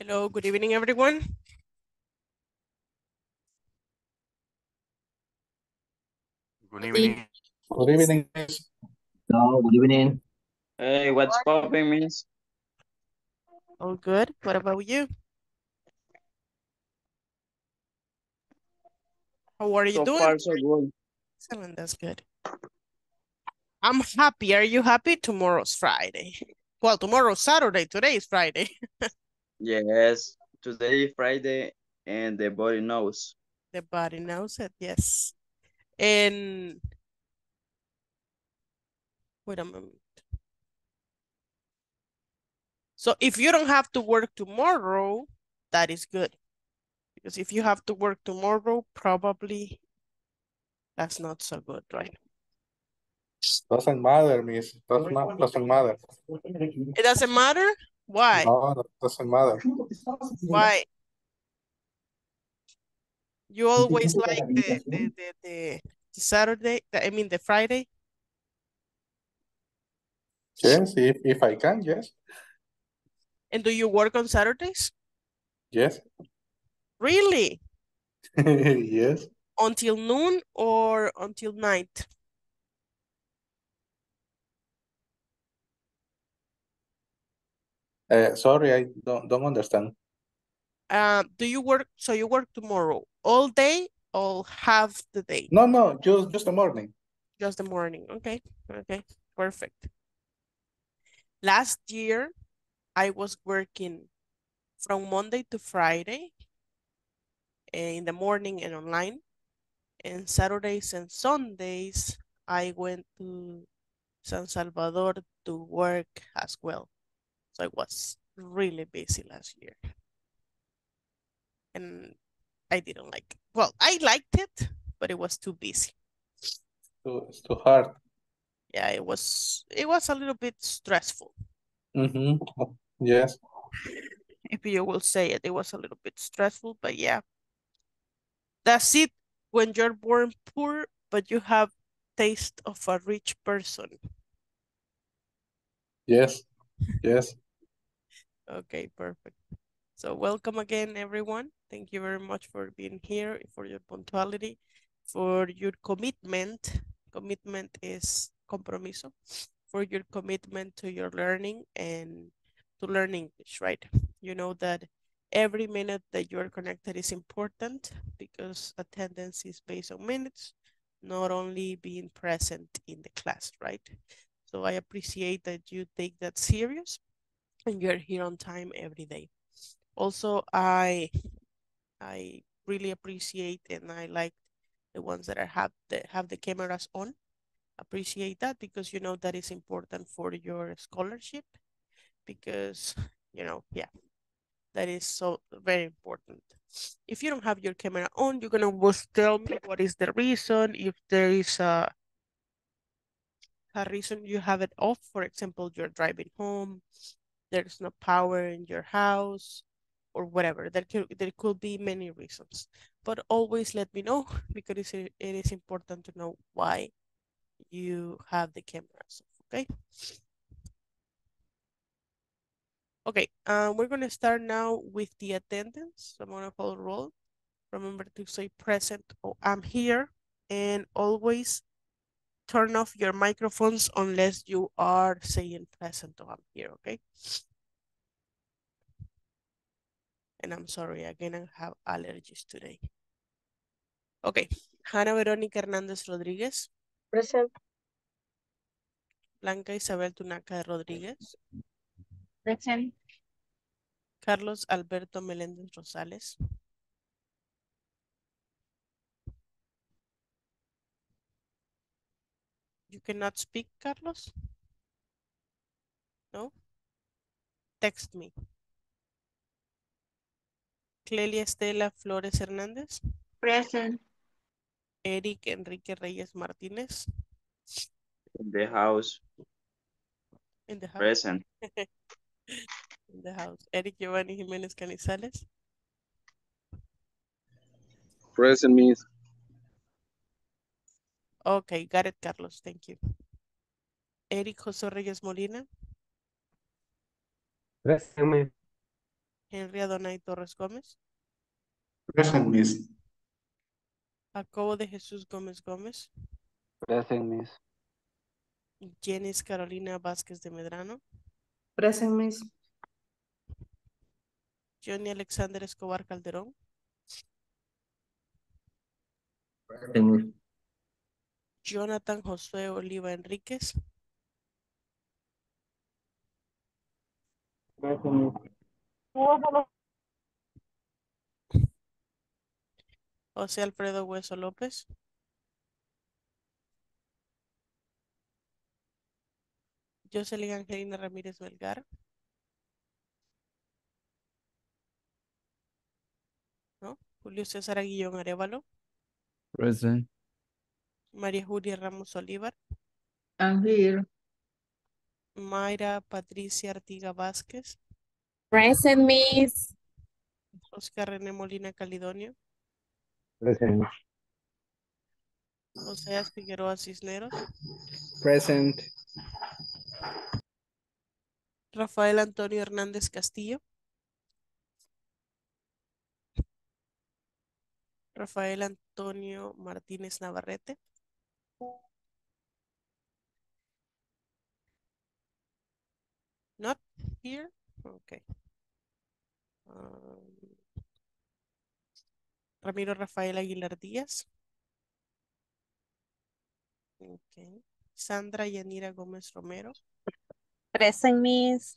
Hello, good evening, everyone. Good evening. Good evening, miss. No, good evening. Hey, what's popping, miss? All good. What about you? How are you So doing? far, so good. Excellent, that's good. I'm happy. Are you happy? Tomorrow's Friday. Well, tomorrow's Saturday. Today is Friday. Yes, today is Friday and the body knows. The body knows it, yes. And wait a moment. So if you don't have to work tomorrow, that is good. Because if you have to work tomorrow, probably that's not so good, right? Doesn't matter, miss. Doesn't, doesn't matter. It doesn't matter? Why? No, that doesn't matter. Why? You always like the, the, the, the the Saturday, the- I mean the Friday? Yes, if, if I can, yes. And do you work on Saturdays? Yes. Really? yes. Until noon or until night? Uh, sorry, I don't, don't understand. Uh, do you work, so you work tomorrow all day or half the day? No, no, just, just the morning. Just the morning, okay, okay, perfect. Last year, I was working from Monday to Friday eh, in the morning and online. And Saturdays and Sundays, I went to San Salvador to work as well. I was really busy last year. And I didn't like, well, I liked it, but it was too busy. Too, it's too hard. Yeah, it was, it was a little bit stressful. Mm-hmm. Yes. if you will say it, it was a little bit stressful, but yeah. That's it when you're born poor, but you have taste of a rich person. Yes. Yes. Okay, perfect. So welcome again, everyone. Thank you very much for being here, for your punctuality, for your commitment. Commitment is compromiso, for your commitment to your learning and to learn English, right? You know that every minute that you're connected is important because attendance is based on minutes, not only being present in the class, right? So I appreciate that you take that serious and you're here on time every day. Also, I I really appreciate and I like the ones that are have the have the cameras on. Appreciate that because you know that is important for your scholarship because you know, yeah, that is so very important. If you don't have your camera on, you're gonna just tell me what is the reason. If there is a a reason you have it off, for example, you're driving home, there's no power in your house, or whatever. There could there could be many reasons, but always let me know because it, is important to know why you have the cameras. Okay. Okay, uh, we're gonna start now with the attendance. I'm gonna call roll. Remember to say present or I'm here and always turn off your microphones unless you are saying present or I'm here, okay? And I'm sorry, again, I have allergies today. Okay, Hanna Verónica Hernández Rodríguez, Present. Blanca Isabel Tunaca Rodríguez, Present. Carlos Alberto Meléndez Rosales, You cannot speak, Carlos? No? Text me. Clelia Estela Flores Hernández, Present. Eric Enrique Reyes Martínez, In the house, in the house. present. In the house. Eric Giovanni Jiménez Canizales, Present, Miss. Okay, got it, Carlos. Thank you. Eric José Reyes Molina, Present, Miss. Henry Adonai Torres Gómez, Present, Miss. Jacobo de Jesús Gómez Gómez, Present, Miss. Jenis Carolina Vázquez de Medrano, Present, Miss. Johnny Alexander Escobar Calderón, Present, Miss. Jonathan Josué Oliva Enríquez. José Alfredo Hueso López, Jocelyn Angelina Ramírez Melgar, ¿no? Julio César Aguillón Arevalo, Present. María Julia Ramos Olivar, I'm here. Mayra Patricia Artiga Vázquez, Present, Miss. Oscar René Molina Calidonio, Present. Oseas Figueroa Cisneros, Present. Rafael Antonio Hernández Castillo, Rafael Antonio Martínez Navarrete, not here, okay. Um, Ramiro Rafael Aguilar Díaz. Okay. Sandra Yanira Gómez Romero, Present, Miss.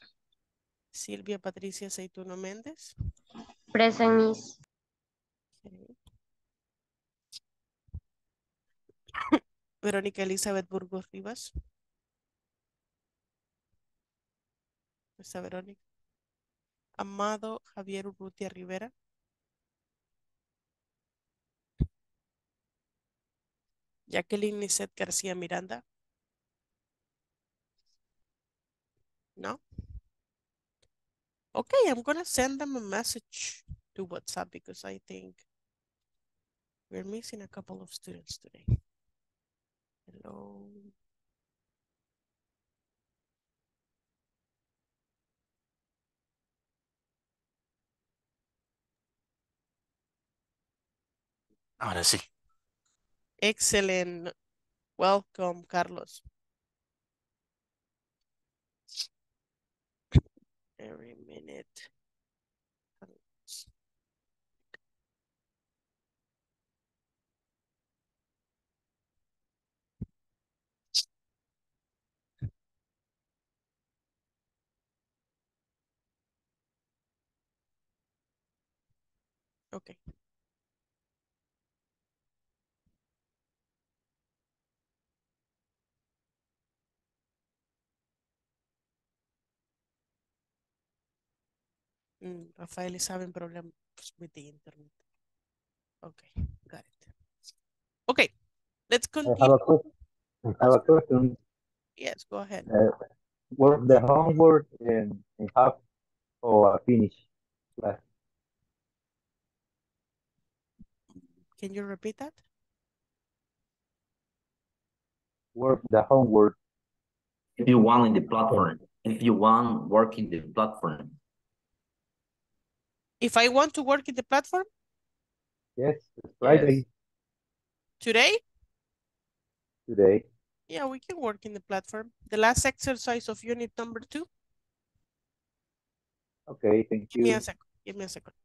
Silvia Patricia Aceituno Méndez. Present, Miss. Okay. Verónica Elizabeth Burgos Rivas. Está Verónica. Amado Javier Urrutia Rivera. Jacqueline Nisset García Miranda. No. Okay, I'm gonna send them a message to WhatsApp because I think we're missing a couple of students today. Hello. Ahora sí. Excellent. Welcome, Carlos. Every minute. Okay. Mm, Rafael is having problems with the internet. Okay, got it. Okay, let's I have continue. a question. I have a question. Yes, go ahead. Uh, work the homework in, in half or finish class. Can you repeat that? Work the homework. If you want in the platform, if you want work in the platform, If I want to work in the platform Yes, it's Friday today, today. yeah, we can work in the platform. The last exercise of unit number two. Okay, thank you. Give me a second. Give me a second.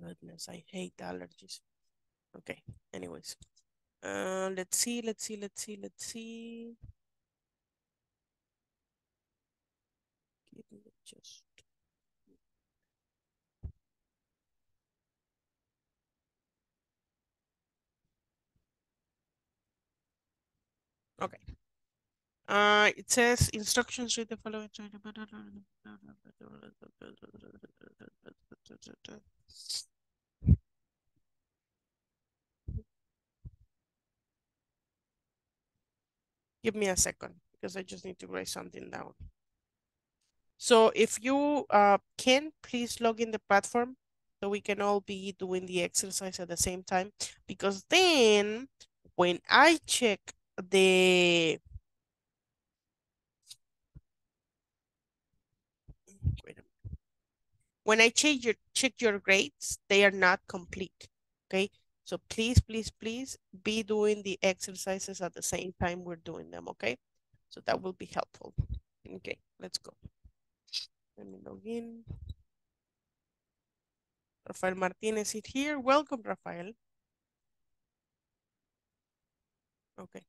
Goodness, I hate allergies. Okay, anyways. Uh, let's see, let's see, let's see, let's see. Give me just. Okay. Uh, it says instructions read the following. Give me a second because I just need to write something down. So if you uh, can, please log in the platform So we can all be doing the exercise at the same time because then when I check the wait a minute. When I check your check your grades, they are not complete. Okay. So please, please, please be doing the exercises at the same time we're doing them, okay? So that will be helpful. Okay, let's go. Let me log in. Rafael Martinez is here. Welcome, Rafael. Okay.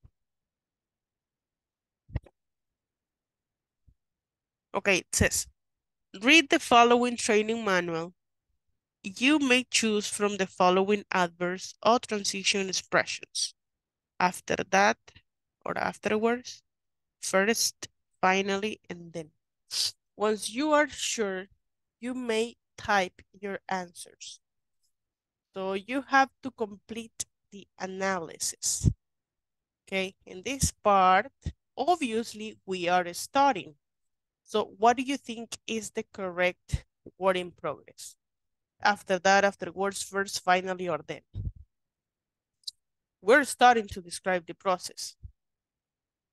Okay, it says, read the following training manual. You may choose from the following adverbs or transition expressions. After that or afterwards, first, finally, and then. Once you are sure, you may type your answers. So you have to complete the analysis. Okay, in this part, obviously we are starting. So what do you think is the correct word in progress? After that, afterwards, first, finally, or then. We're starting to describe the process.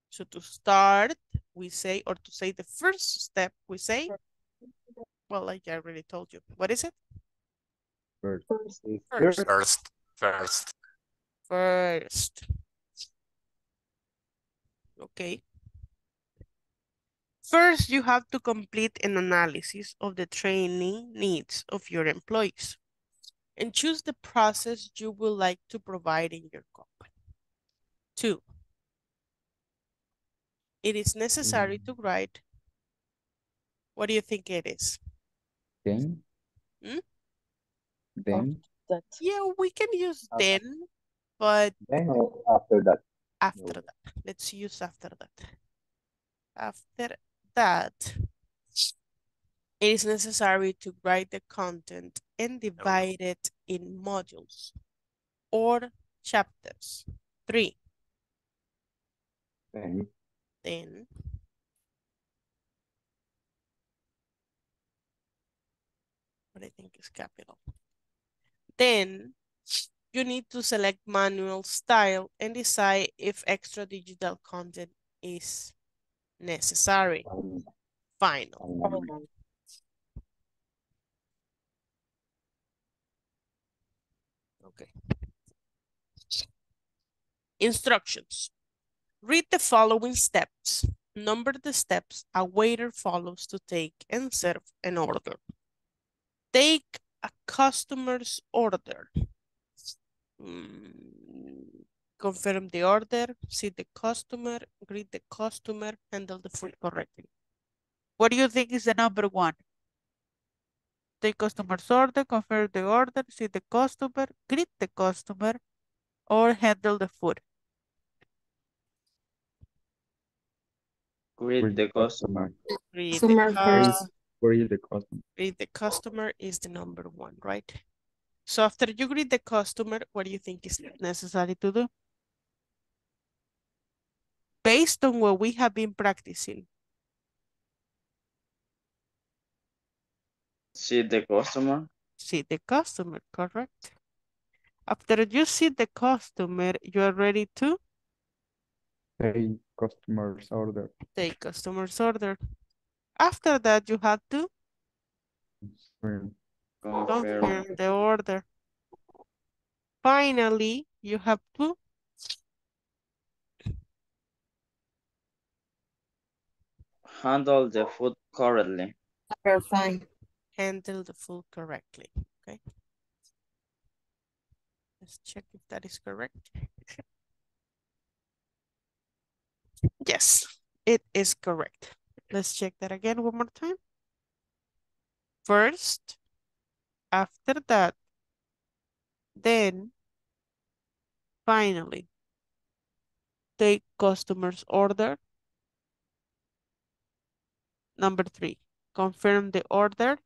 So to start, we say, or to say the first step, we say, well, like I already told you. What is it? First. First. First, first. First. Okay. First, you have to complete an analysis of the training needs of your employees and choose the process you would like to provide in your company. Two, it is necessary to write, what do you think it is? Then. Hmm? Then. Yeah, we can use then, but Then or after that. after that. Let's use after that. After that, it is necessary to write the content and divide it in modules or chapters. Three, Then. then what I think is capital. Then you need to select manual style and decide if extra digital content is necessary. Final. Okay. Instructions. Read the following steps. Number the steps a waiter follows to take and serve an order. Take a customer's order. Mm, confirm the order, see the customer, greet the customer, handle the food correctly. What do you think is the number one? Take customer's order, confirm the order, see the customer, greet the customer, or handle the food. Greet the customer. Greet the, first. cus- Where is the customer? greet the customer is the number one, right? So after you greet the customer, what do you think is necessary to do? Based on what we have been practicing, See the customer. see the customer, correct? After you see the customer, you are ready to Pay customer's order. take customer's order. After that, you have to Confirm. Confirm. confirm the order. Finally, you have to Handle the food correctly. Verify. handle the food correctly, okay? Let's check if that is correct. Yes, it is correct. Let's check that again one more time. First, after that, then, finally, take customer's order. Number three, confirm the order.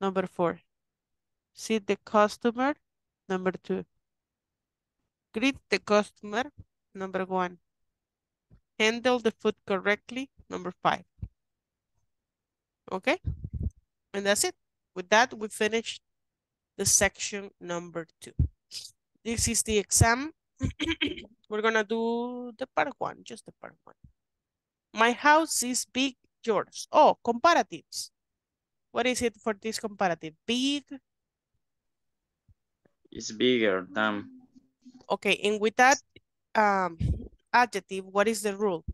Number four, see the customer. Number two, greet the customer. Number one, handle the food correctly. Number five. Okay, and that's it. With that, we finished the section number two. This is the exam. We're gonna do the part one, just the part one. My house is big, yours. Oh, comparatives. What is it for this comparative? Big, It's bigger than. okay, and with that um, adjective, what is the rule?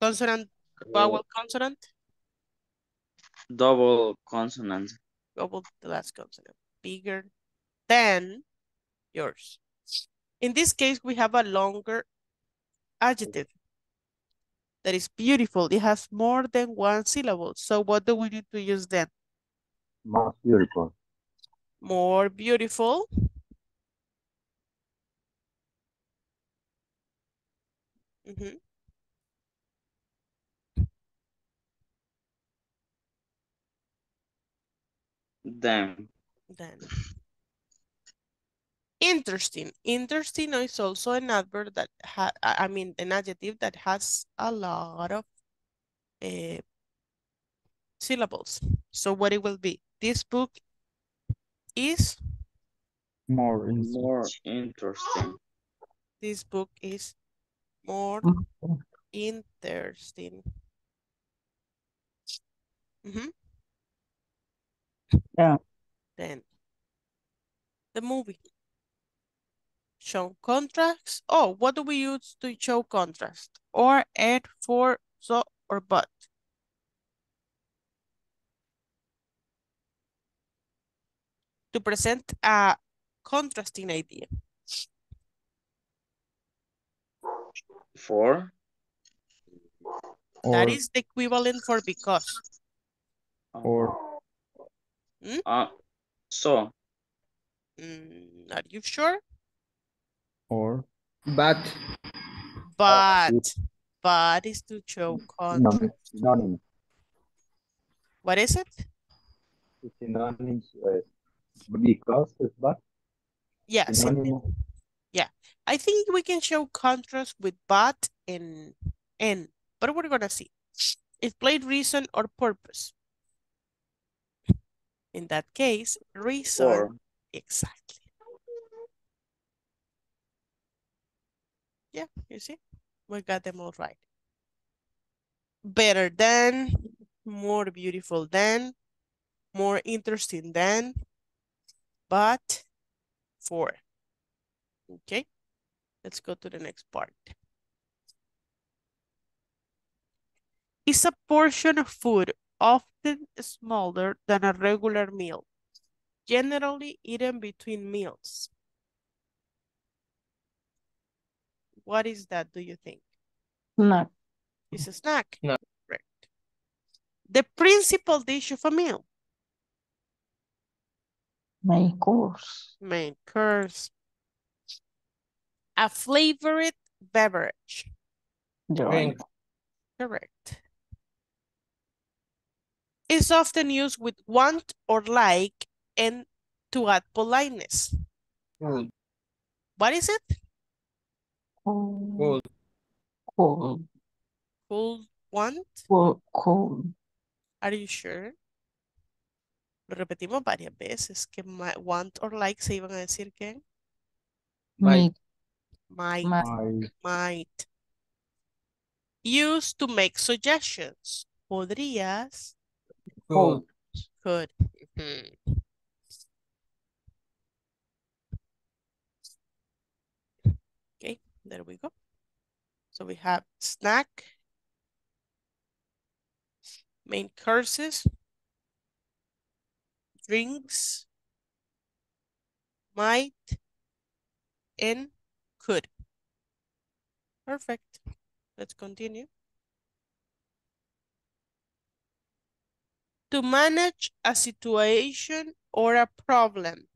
Consonant, vowel, consonant? Double consonant. Double the last consonant. Bigger than yours. In this case, we have a longer adjective that is beautiful. It has more than one syllable. So what do we need to use then? Most beautiful. More beautiful. Mhm. Than. Then. Interesting. Interesting is also an adverb that ha I I mean an adjective that has a lot of uh, syllables. So what it will be? This book is More More interesting. this book is more interesting. Mm. interesting. Mhm. Yeah. Then the movie. Show contrast. Oh, what do we use to show contrast? Or, and, for, so, or but. To present a contrasting idea. For. That or is the equivalent for because. or Uh, so. Mm, are you sure? Or But. But, but is to show contrast. Synonym. Synonym. What is it? Synonyms. Uh, because is but. Yeah, syn- Synonym. I think we can show contrast with but and and, but we're gonna see. It played reason or purpose. In that case, reason, For. exactly. Yeah, you see, we got them all right. Better than, more beautiful than, more interesting than, but for. Okay, let's go to the next part. Is a portion of food often smaller than a regular meal, generally eaten between meals. What is that, do you think? Snack. It's a snack. No. Correct. The principal dish of a meal, Main course. main course. A flavored beverage, Drink. correct. Is often used with want or like and to add politeness. Cold. What is it? Cold. Cold. Cold. Want? Cold. Cold. Are you sure? Lo repetimos varias veces, que want or like se iban a decir que Might. might, I might. Used to make suggestions. Podrías, Cold. could. Ujú. Okay, mm-hmm. There we go. So we have snack, main courses, drinks, might, and could. Perfect. Let's continue. To manage a situation or a problem.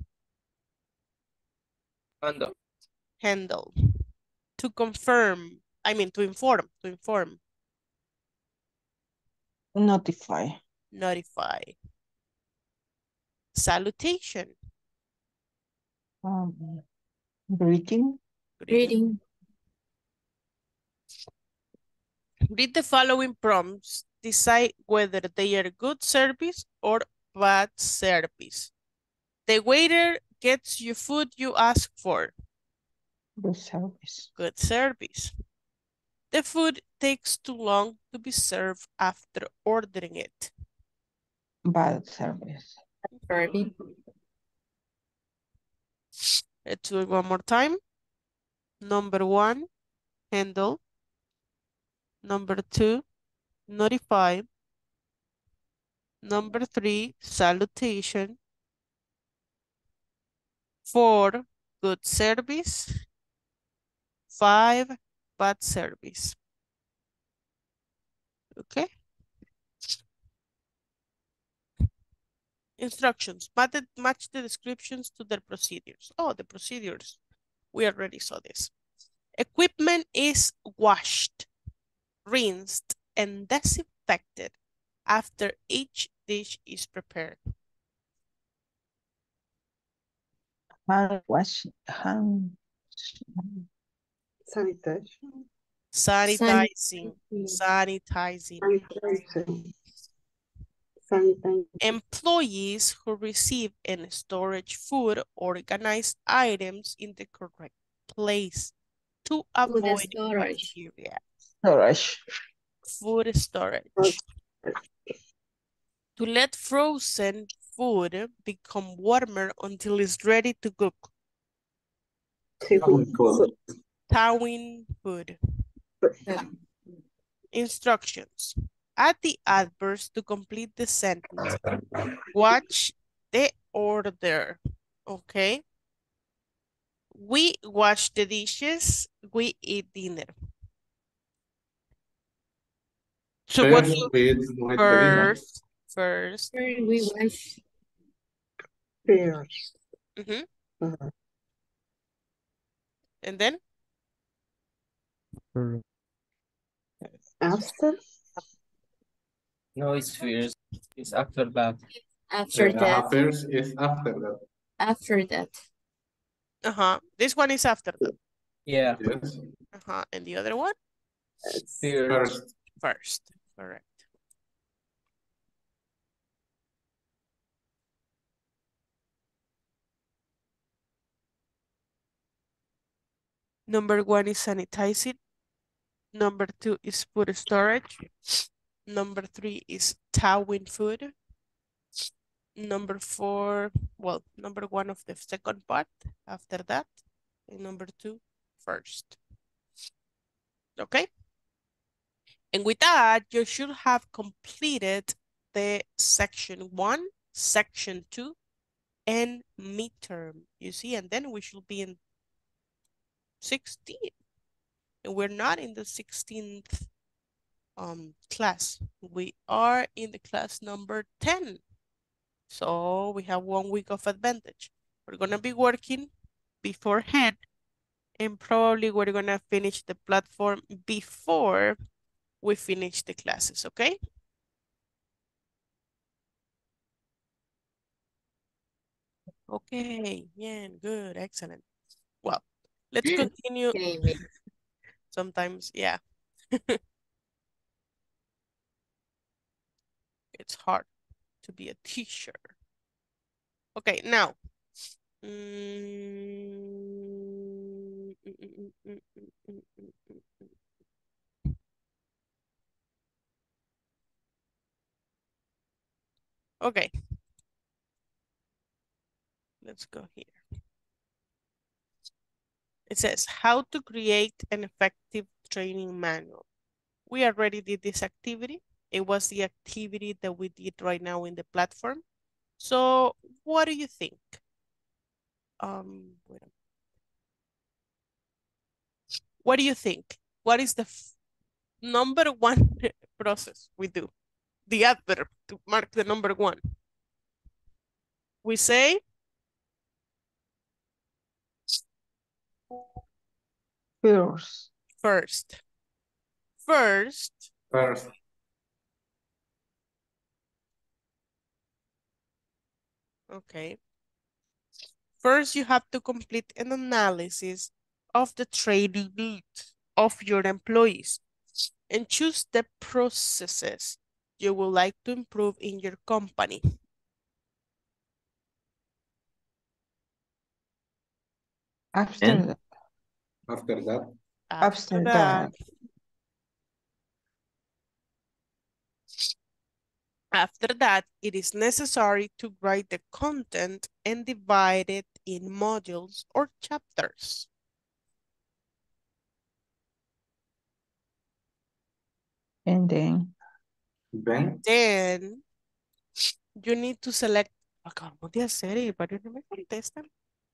Handle. Handle. To confirm, I mean to inform, to inform, Notify. notify. Salutation. Um, greeting. Greeting. Read the following prompts decide whether they are good service or bad service. The waiter gets you food you ask for. Good service. Good service. The food takes too long to be served after ordering it. Bad service. Service. Let's do it one more time. Number one, handle. Number two, notify. Number three, salutation. Four, good service. Five, bad service. Okay. Instructions, match the, descriptions to their procedures. Oh, the procedures. We already saw this. Equipment is washed, rinsed, and disinfected after each dish is prepared. Hand wash. Hand. Sanitation. Sanitizing, sanitizing. Sanitizing. Employees who receive and storage food organize items in the correct place to avoid storage. bacteria. Storage. Food storage. To let frozen food become warmer until it's ready to cook. Thawing food. Instructions. Add the adverbs to complete the sentence. Watch the order. Okay. We wash the dishes. We eat dinner. So what's First, we eat the dinner. first? First. We wash. mhm. Uh-huh. And then First. After. No, it's first. It's after that. After The that. First is after that. After that. uh-huh. This one is after that. Yeah. Yes. Uh-huh. And the other one? First. First. First. Correct. Number one is sanitizing. Number two is food storage. Number three is thawing food. Number four, well, number one of the second part after that. And number two, first. Okay? And with that, you should have completed the section one, section two, and midterm. You see, and then we should be in 16. And we're not in the 16th um, class. We are in the class number 10. So we have one week of advantage. We're going to be working beforehand and probably we're going to finish the platform before we finish the classes, okay? Okay, yeah, good, excellent. Well, let's continue sometimes. Yeah. it's hard to be a teacher. Okay, now. Okay. Let's go here. It says how to create an effective training manual. We already did this activity. It was the activity that we did right now in the platform. So what do you think? Um. What do you think? What is the number one process we do? The adverb to mark the number one. We say First. first. First, First. okay. First, you have to complete an analysis of the training needs of your employees and choose the processes you would like to improve in your company? After And? that, After that, after that, After that, it is necessary to write the content and divide it in modules or chapters. and then then, Then, you need to select, acabamos de hacer y varios no me contestan.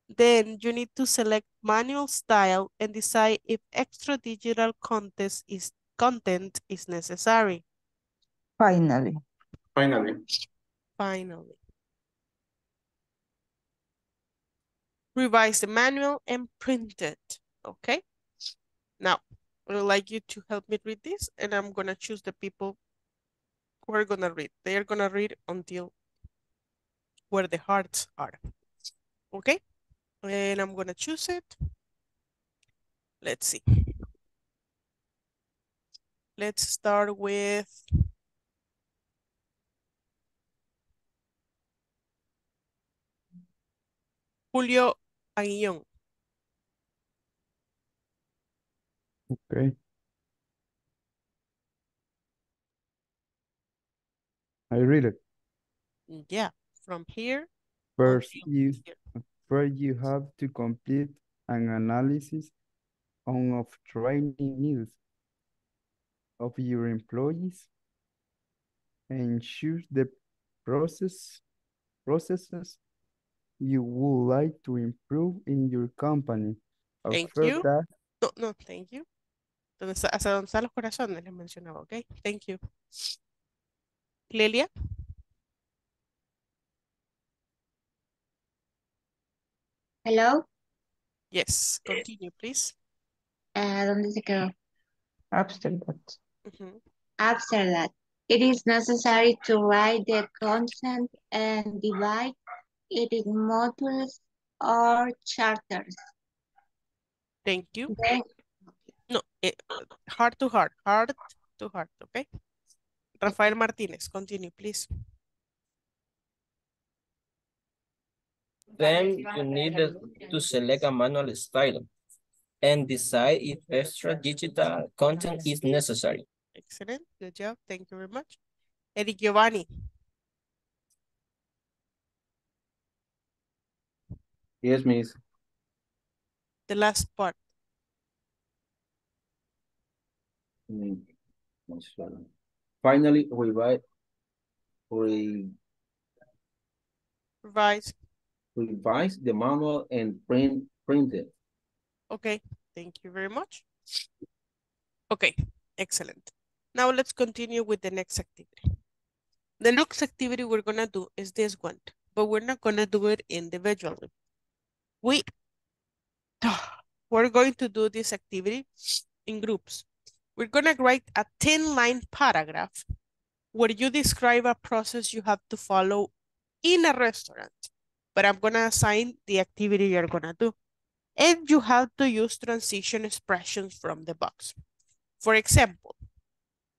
Then you need to select manual style and decide if extra digital content is, content is necessary. finally, finally, Finally. Revise the manual and print it, okay? Now, I would like you to help me read this and I'm gonna choose the people who are gonna read. They are gonna read until where the hearts are, okay? And I'm gonna choose it. Let's see. Let's start with Julio Aguillón. Okay. I read it. Yeah, from here. First, you here. First you have to complete an analysis on of training needs of your employees and choose the process processes you would like to improve in your company. Thank After you. that, No, no, thank you. Donde hasta donde están los corazones les mencionaba, ok? Thank you. Clelia, Hello, yes, continue, please. uh, ¿dónde se quedó? after that, Ujú. After that, it is necessary to write the content and divide it in modules or chapters. Thank you. Then, No, eh, heart to heart, heart to heart, okay? Rafael Martínez, continue, please. Then you need to select a manual style and decide if extra digital content is necessary. Excellent, good job, thank you very much. Eric Giovanni, Yes, miss. the last part. Mm, that's fine. Finally, revise, re, Revise, the manual and print, print it. okay, thank you very much. Okay, excellent. Now let's continue with the next activity. The next activity we're gonna do is this one, but we're not gonna do it individually. We, we're going to do this activity in groups. We're gonna write a 10 line paragraph where you describe a process you have to follow in a restaurant, but I'm gonna assign the activity you're gonna do. And you have to use transition expressions from the box. For example,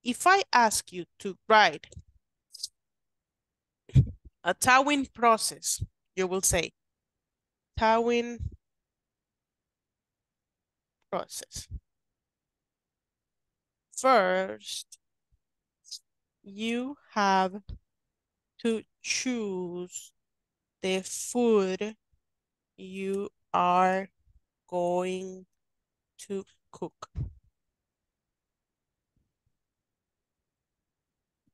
if I ask you to write a thawing process, you will say thawing process. First, you have to choose the food you are going to cook.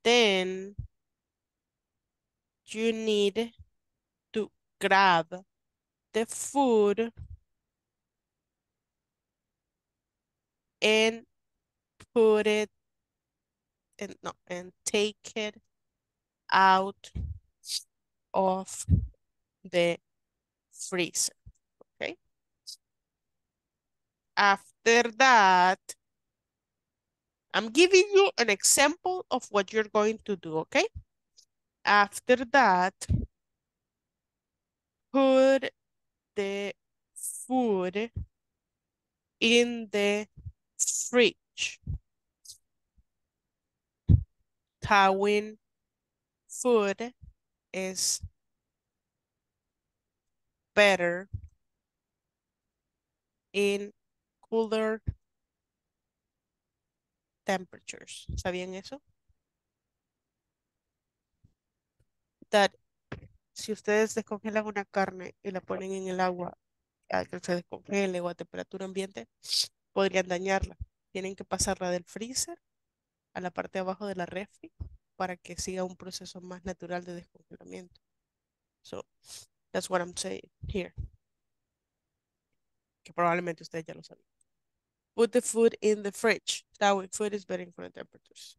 Then you need to grab the food and put it and no and take it out of the freezer. Okay. After that, I'm giving you an example of what you're going to do, okay? After that, put the food in the fridge. thawing food is better in cooler temperatures. ¿Sabían eso? That si ustedes descongelan una carne y la ponen en el agua a que se descongele o a temperatura ambiente, podrían dañarla. Tienen que pasarla del freezer a la parte de abajo de la refri para que siga un proceso más natural de descongelamiento. So, that's what I'm saying here. Que probablemente ustedes ya lo saben. Put the food in the fridge. That way food is better in cooler temperatures.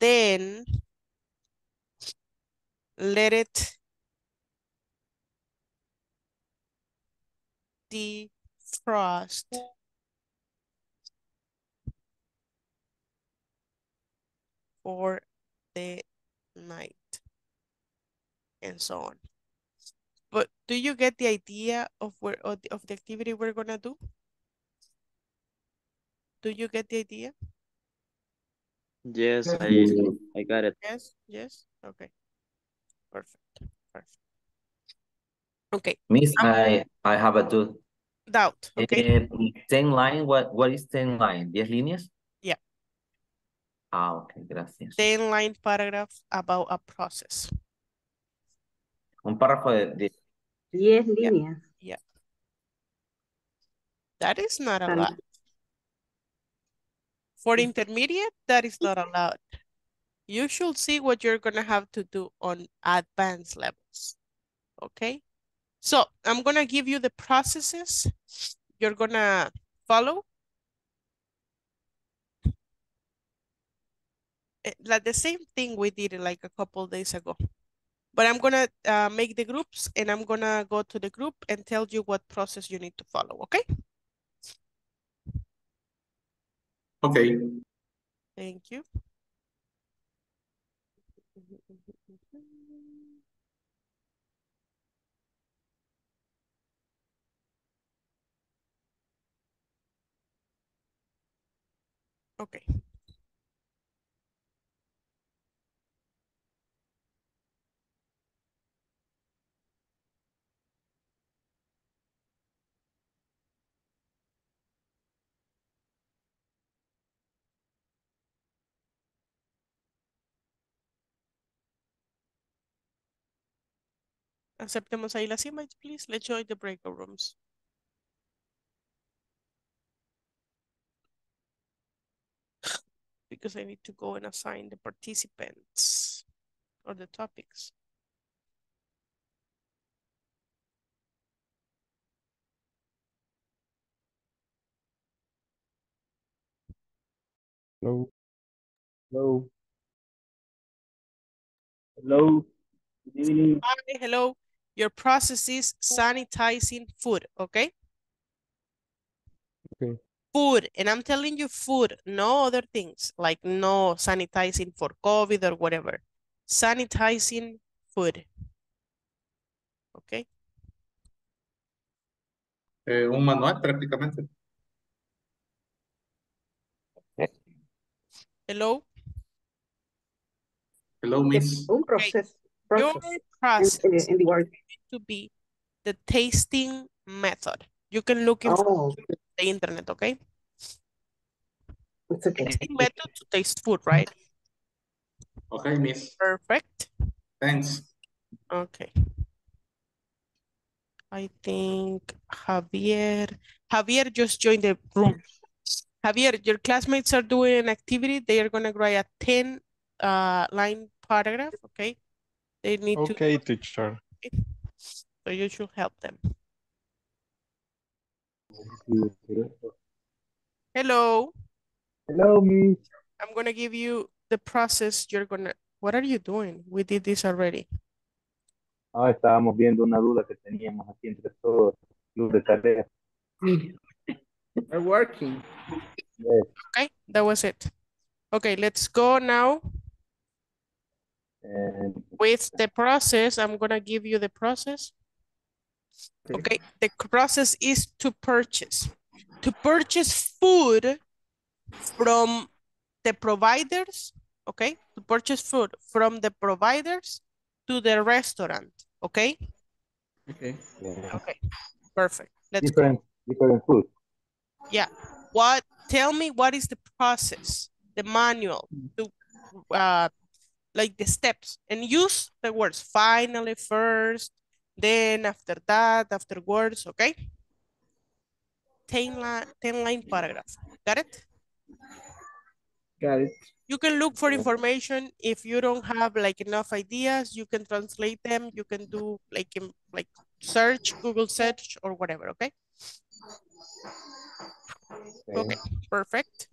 Then, let it defrost for the night and so on. But do you get the idea of where of the, of the activity we're gonna do? Do you get the idea? Yes, I I got it. Yes, yes, okay. Perfect, perfect. Okay, Miss, Um, I, I have a two. doubt, okay? Eh, ten line, what, what is ten line? ¿Diez líneas? Yeah. Ah, ok, gracias. 10 line paragraph about a process. Un párrafo de, de- Diez Yeah. líneas. That is not allowed. For intermediate, that is not allowed. You should see what you're gonna have to do on advanced levels. Okay? So I'm gonna give you the processes you're gonna follow. Eh, Like the same thing we did like a couple days ago. But I'm gonna uh, make the groups and I'm gonna go to the group and tell you what process you need to follow, okay? Okay. Thank you. Okay. Aceptemos ahí las images, please. Let's join the breakout rooms. Because I need to go and assign the participants or the topics. Hello. Hello. Hello. Good evening. Hi, hello. Your process is sanitizing food, okay? Okay. Food, and I'm telling you food, no other things, like no sanitizing for COVID or whatever. Sanitizing food. Okay, Eh, un manual prácticamente. hello? Hello, Miss. Un proceso. Your process process in, in the word. to be the tasting method. You can look in Oh, the internet, okay? it's okay. Tasting method to taste food, right? Okay, Miss. Perfect. Thanks. Okay. I think Javier, Javier just joined the room. Javier, your classmates are doing an activity. They are gonna write a ten uh line paragraph, okay? They need to, Okay, teacher. so you should help them. Hello, Hello, Miss. I'm gonna give you the process. You're gonna, what are you doing? We did this already. Ah, estábamos viendo una duda que teníamos aquí entre todos. Club de tareas. We're working. Yes. Okay, that was it. Okay, let's go now And with the process. I'm gonna give you the process. Okay, the process is to purchase. To purchase food from the providers okay? To purchase food from the providers to the restaurant, okay? Okay. Yeah. Okay, perfect. Let's go. Different, different food. Yeah. What, tell me what is the process, the manual to, uh, like the steps and use the words finally first, then after that, afterwards, okay? 10 line, 10 line paragraph. Got it? Got it. You can look for information if you don't have like enough ideas, you can translate them, you can do like like search, Google search or whatever, okay? Okay, perfect.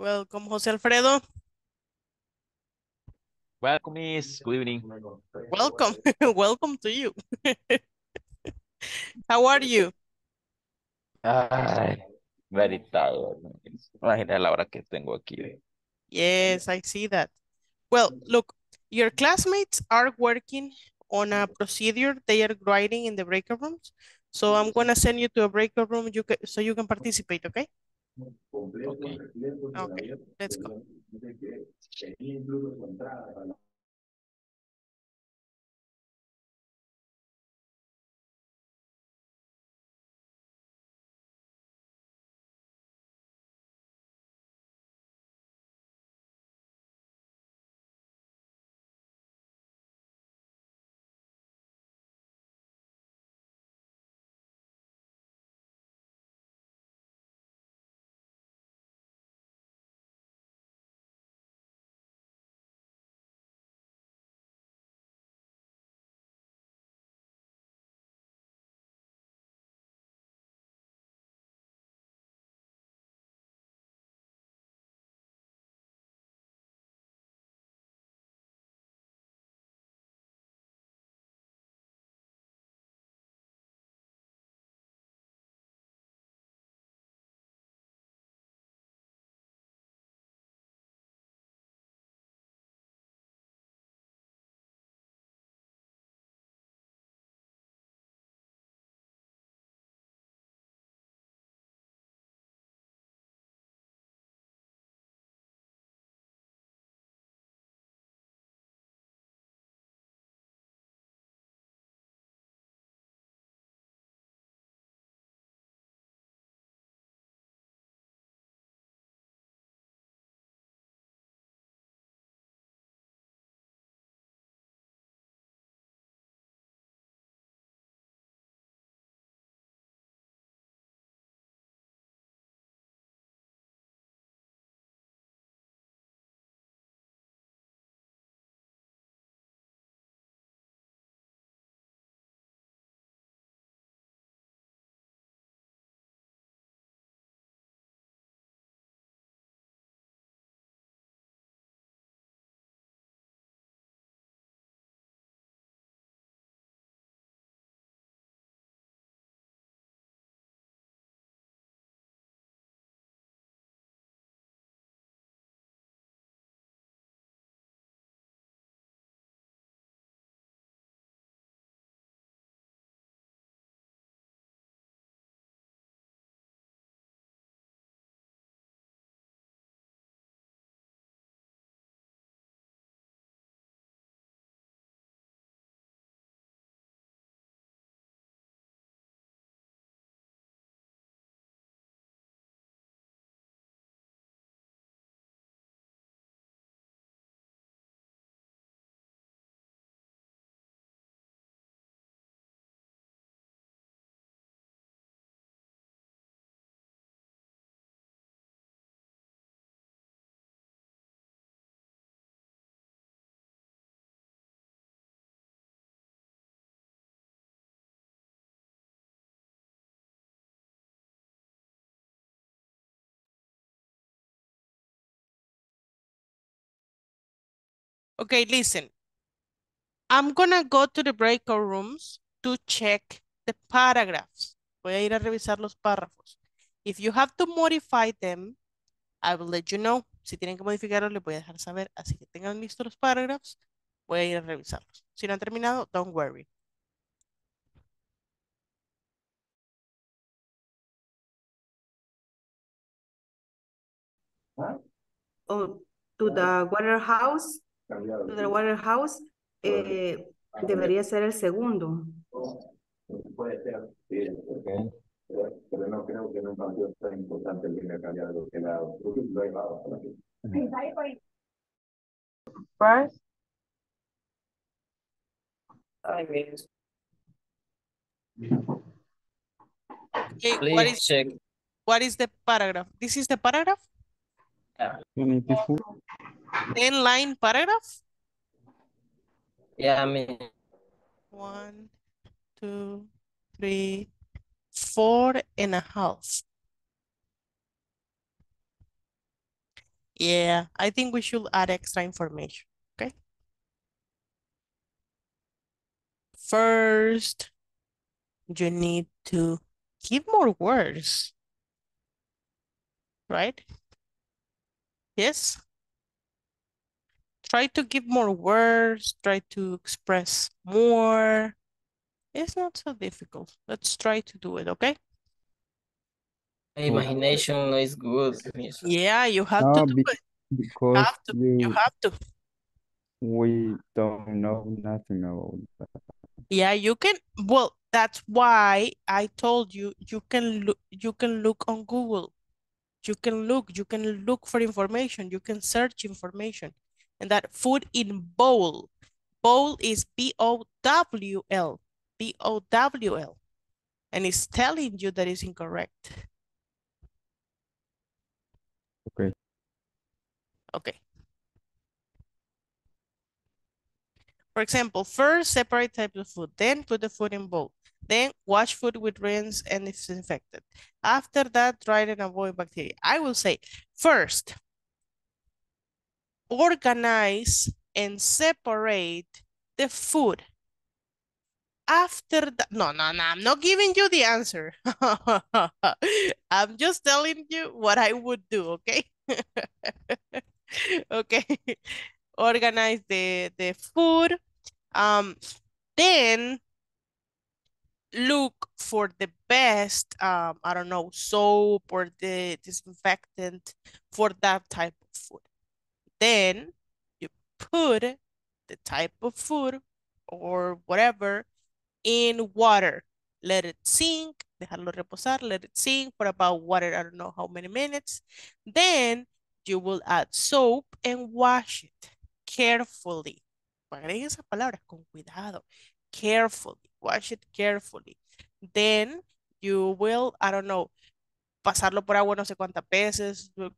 Welcome, Jose Alfredo. Welcome, Miss. Good evening. Welcome. Welcome to you. How are you? Ay, very tired. Imagina la hora que tengo aquí. Yes, I see that. Well, look, your classmates are working on a procedure they are writing in the breakout rooms. So I'm gonna send you to a breakout room you can, so you can participate, okay? Okay. Okay, let's go. Okay, listen. I'm gonna go to the breakout rooms to check the paragraphs. Voy a ir a revisar los párrafos. If you have to modify them, I will let you know. Si tienen que modificarlos, les voy a dejar saber. Así que tengan listos los párrafos, voy a ir a revisarlos. Si no han terminado, don't worry. Oh, to the warehouse, to the warehouse, eh, debería ser el segundo. Pero no creo que en un partido tan importante el primer cambiado que la First, Okay, what Please is, check. what is the paragraph? This is the paragraph? Twenty-four. 10 line paragraph? Yeah, I mean, One, two, three, four and a half. Yeah, I think we should add extra information, okay? First, you need to give more words, right? Yes? Try to give more words, try to express more. It's not so difficult. Let's try to do it, okay? Imagination is good. Yeah, you have No, to do be- it. because Have to. You you, have to. we don't know nothing about that. Yeah, you can. Well, that's why I told you you can look. You can look on Google. You can look. You can look for information. You can search information, and that food in bowl. Bowl is B O W L. B O W L, and it's telling you that it's incorrect. Okay. Okay. For example, first separate types of food, then put the food in bowl. Then wash food with rinse and disinfectant. After that, try and avoid bacteria. I will say, first, organize and separate the food. After that, no, no, no, I'm not giving you the answer. I'm just telling you what I would do, okay? okay. Organize the, the food. Um, then look for the best, um, I don't know, soap or the disinfectant for that type of food. Then you put the type of food or whatever in water. Let it sink, dejarlo reposar, let it sink for about water, I don't know how many minutes. Then you will add soap and wash it carefully. Esas palabras con cuidado. Carefully, wash it carefully. Then you will, I don't know, pasarlo por agua no sé cuántas veces, through,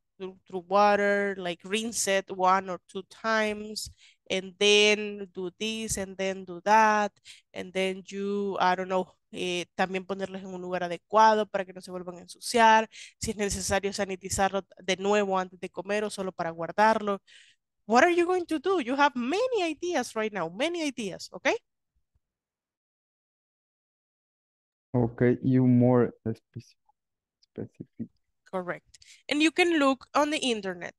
water, like rinse it one or two times, and then do this, and then do that, and then you, I don't know, eh, también ponerlos en un lugar adecuado para que no se vuelvan a ensuciar, si es necesario sanitizarlo de nuevo antes de comer o solo para guardarlo. What are you going to do? You have many ideas right now, many ideas, okay? Okay, you more specific. Specific. Correct. And you can look on the internet.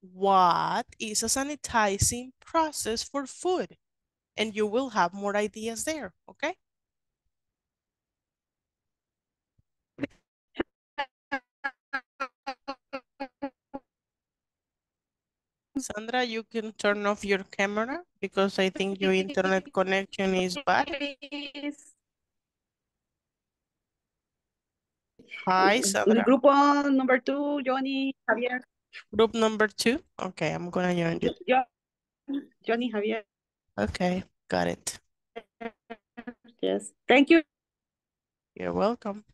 What is a sanitizing process for food? And you will have more ideas there, okay? Sandra, you can turn off your camera because I think your internet connection is bad. Hi, Sandra. Grupo number two, Johnny, Javier. Group number two. Okay, I'm gonna join you. Yo, Johnny, Javier. Okay, got it. Yes, thank you. You're welcome.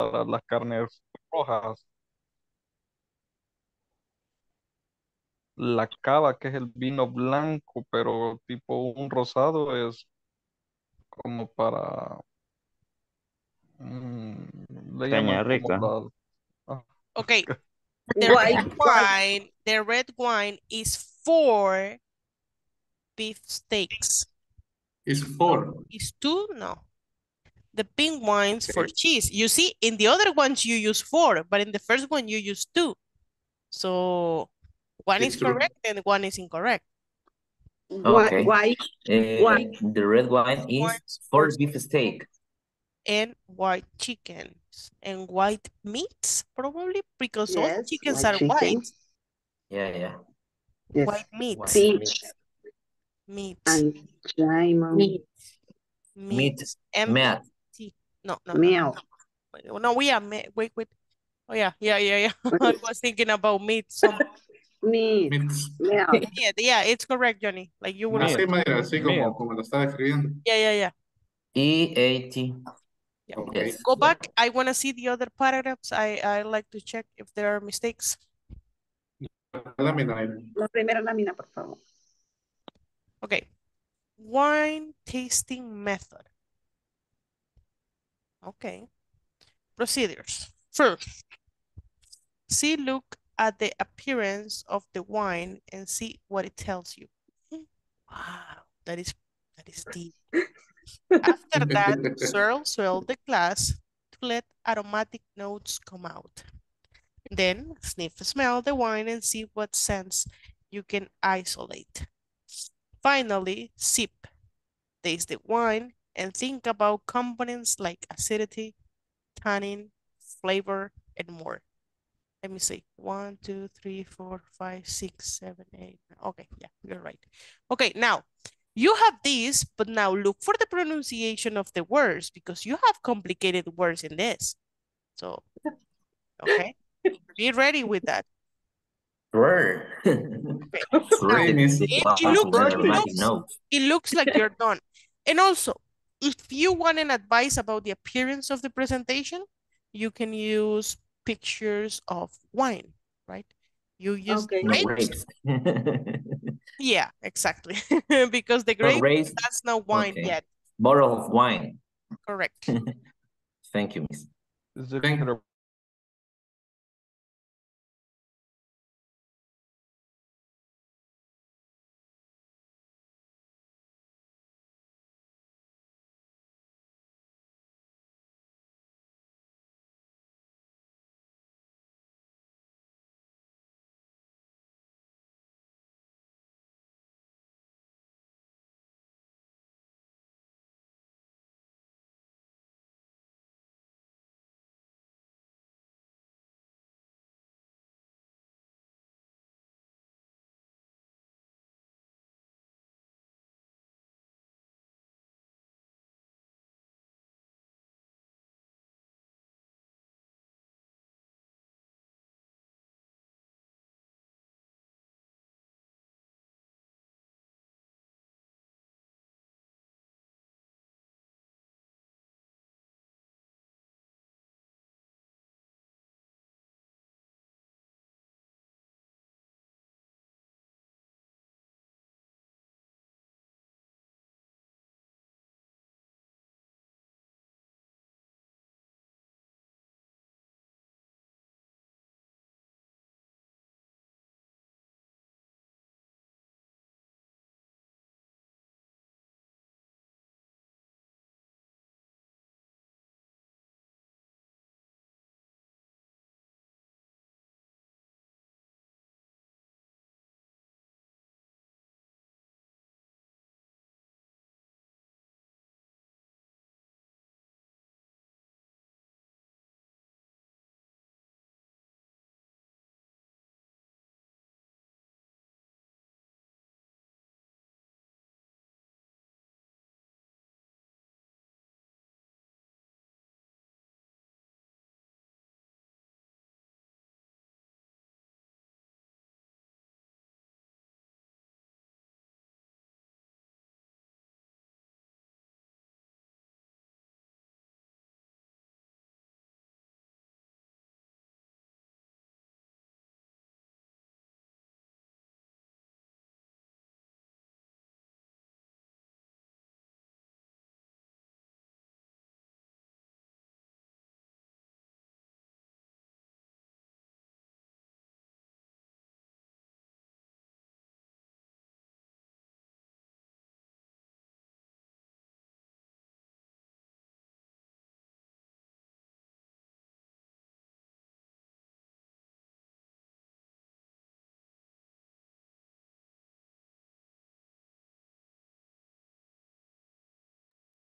Las las carnes rojas. La cava, que es el vino blanco, pero tipo un rosado, es como para... mm, le Caña llaman rica. como la- ah, Okay, the White red wine, the red wine is for beef steaks. It's four. Is two? No. The pink wine's for cheese. You see, in the other ones you use four, but in the first one you use two. So one is true. correct and one is incorrect. Okay. White, Uh, White. the red wine is Wine's for for beef steak. and white chickens and white meats probably because all chickens white are chicken. white. Yeah, yeah. yes, White meats. White Peach. Meats. and Jaimon. Meat, Meats. M meat. T. No, no, no. Meal. No, no, we are me- wait, wait. Oh yeah, yeah, yeah, yeah. I was thinking about meat. So Meat. Meats. Meal. yeah, yeah, it's correct, Johnny. Like you would. Así, Mayra, así como, como lo estaba escribiendo. Yeah, yeah, yeah. E-A-T. Yeah. Okay. Yes. Go back. I want to see the other paragraphs. I I like to check if there are mistakes. Lámina. La primera lámina, por favor. Okay. Wine tasting method. Okay. Procedures. First, see, look at the appearance of the wine and see what it tells you. Wow, that is that is deep. After that, swirl, swirl the glass to let aromatic notes come out. Then sniff, smell the wine and see what scents you can isolate. Finally, sip, taste the wine and think about components like acidity, tannin, flavor, and more. Let me see. One, two, three, four, five, six, seven, eight. Okay, yeah, you're right. Okay, now you have this, but now look for the pronunciation of the words because you have complicated words in this. So, okay, be ready with that. Sure. Now, it, it looks, it, looks, it looks like you're done. And also, if you want an advice about the appearance of the presentation, you can use pictures of wine, right? You use Okay. No grapes. grapes. Yeah, exactly. because the grape grapes. that's no wine Okay. yet. Bottle of wine. Correct. Thank you, miss. Is it Thank- correct?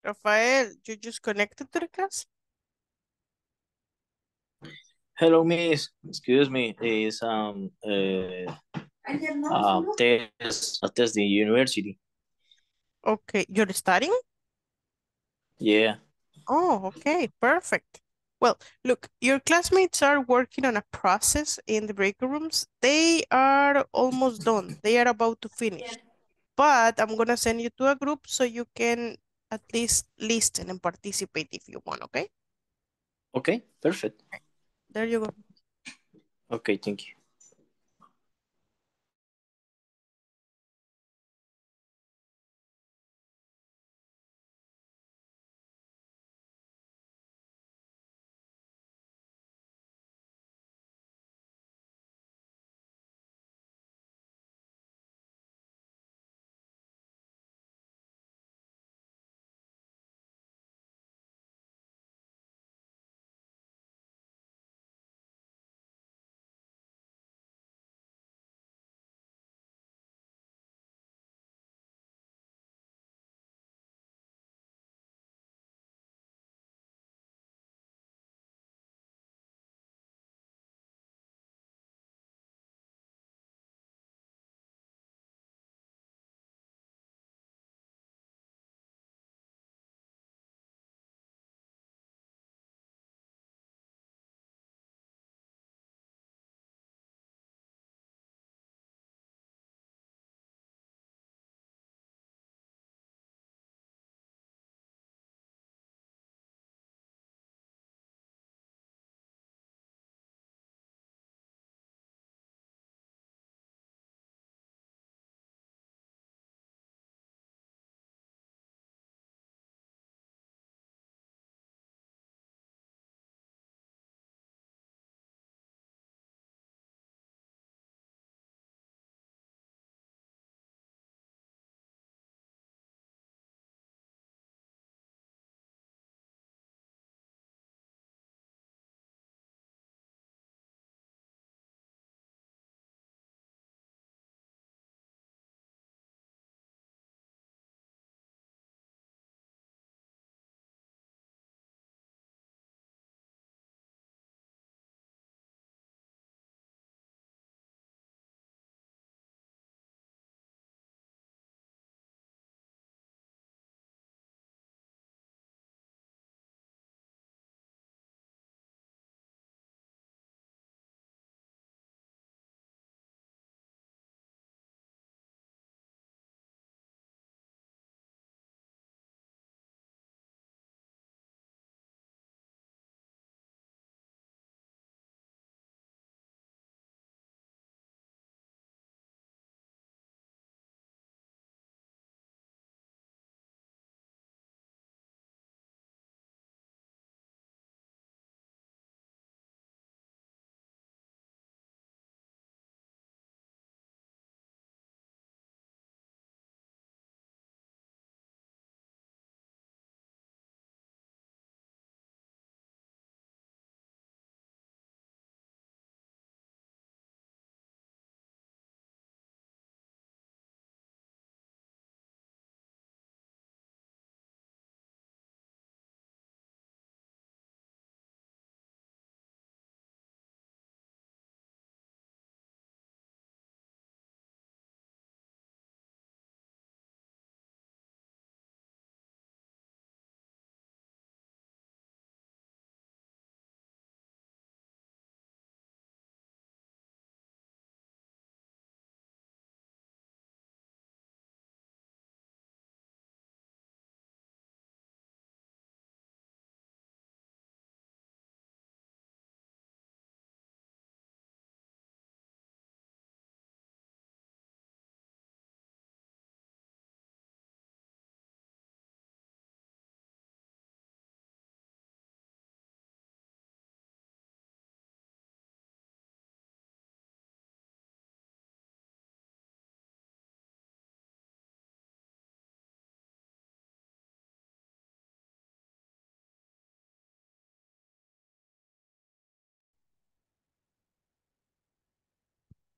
Rafael, you just connected to the class? Hello, miss. Excuse me. Is um uh, um test a test in university? Okay, you're studying? Yeah. Oh, okay, perfect. Well, look, your classmates are working on a process in the break rooms. They are almost done. They are about to finish. But I'm gonna send you to a group so you can at least listen and participate if you want, okay? Okay. Perfect. There you go. Okay. Thank you.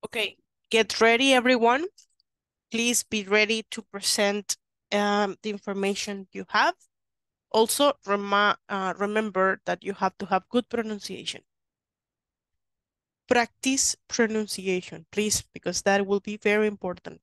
Okay, get ready, everyone. Please be ready to present um, the information you have. Also, rema uh, remember that you have to have good pronunciation. Practice pronunciation, please, because that will be very important.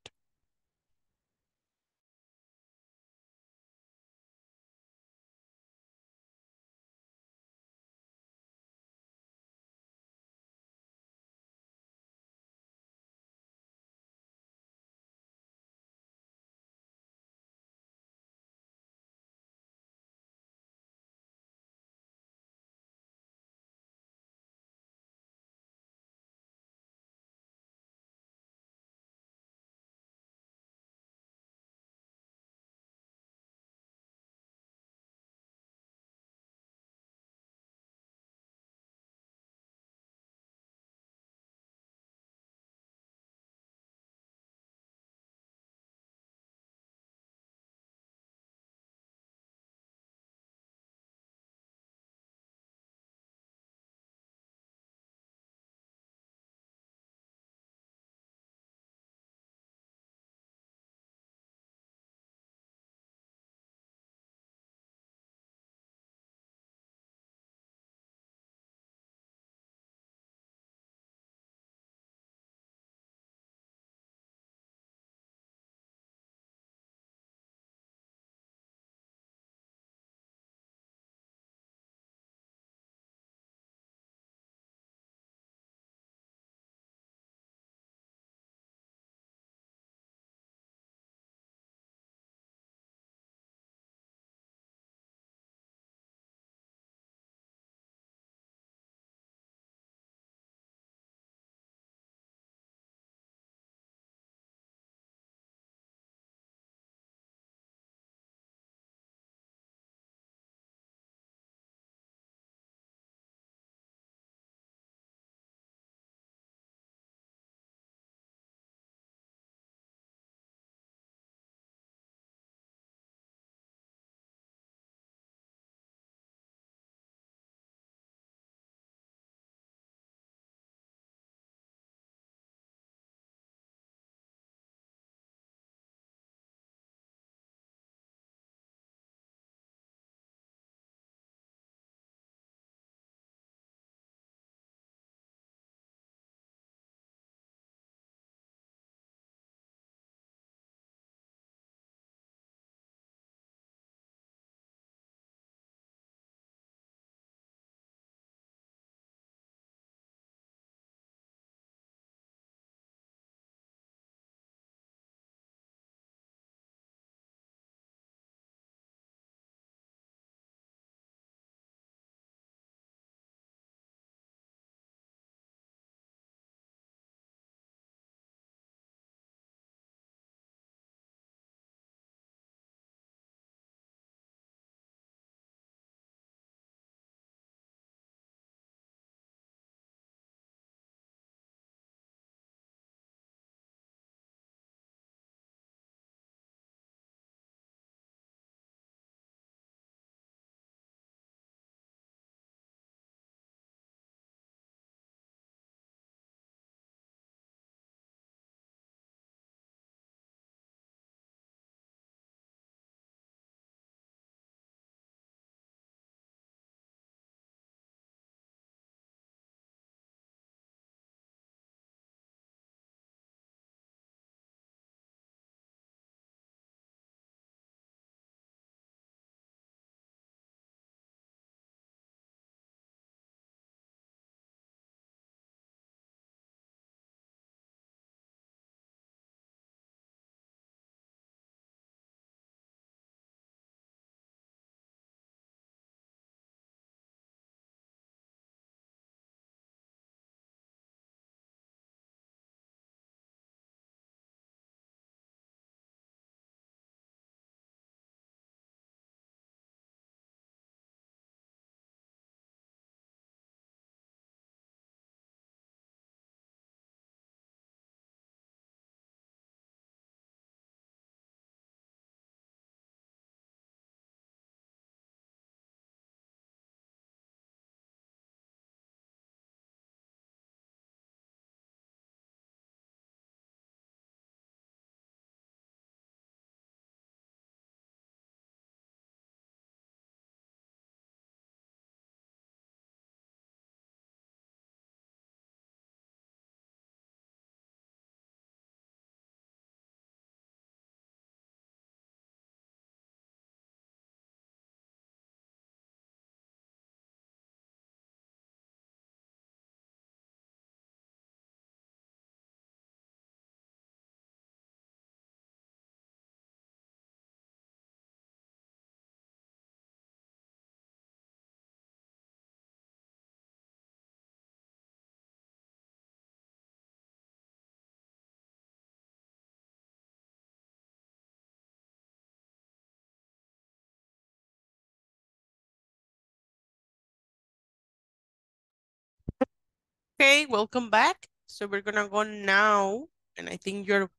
Okay, welcome back. So we're gonna go now, and I think you're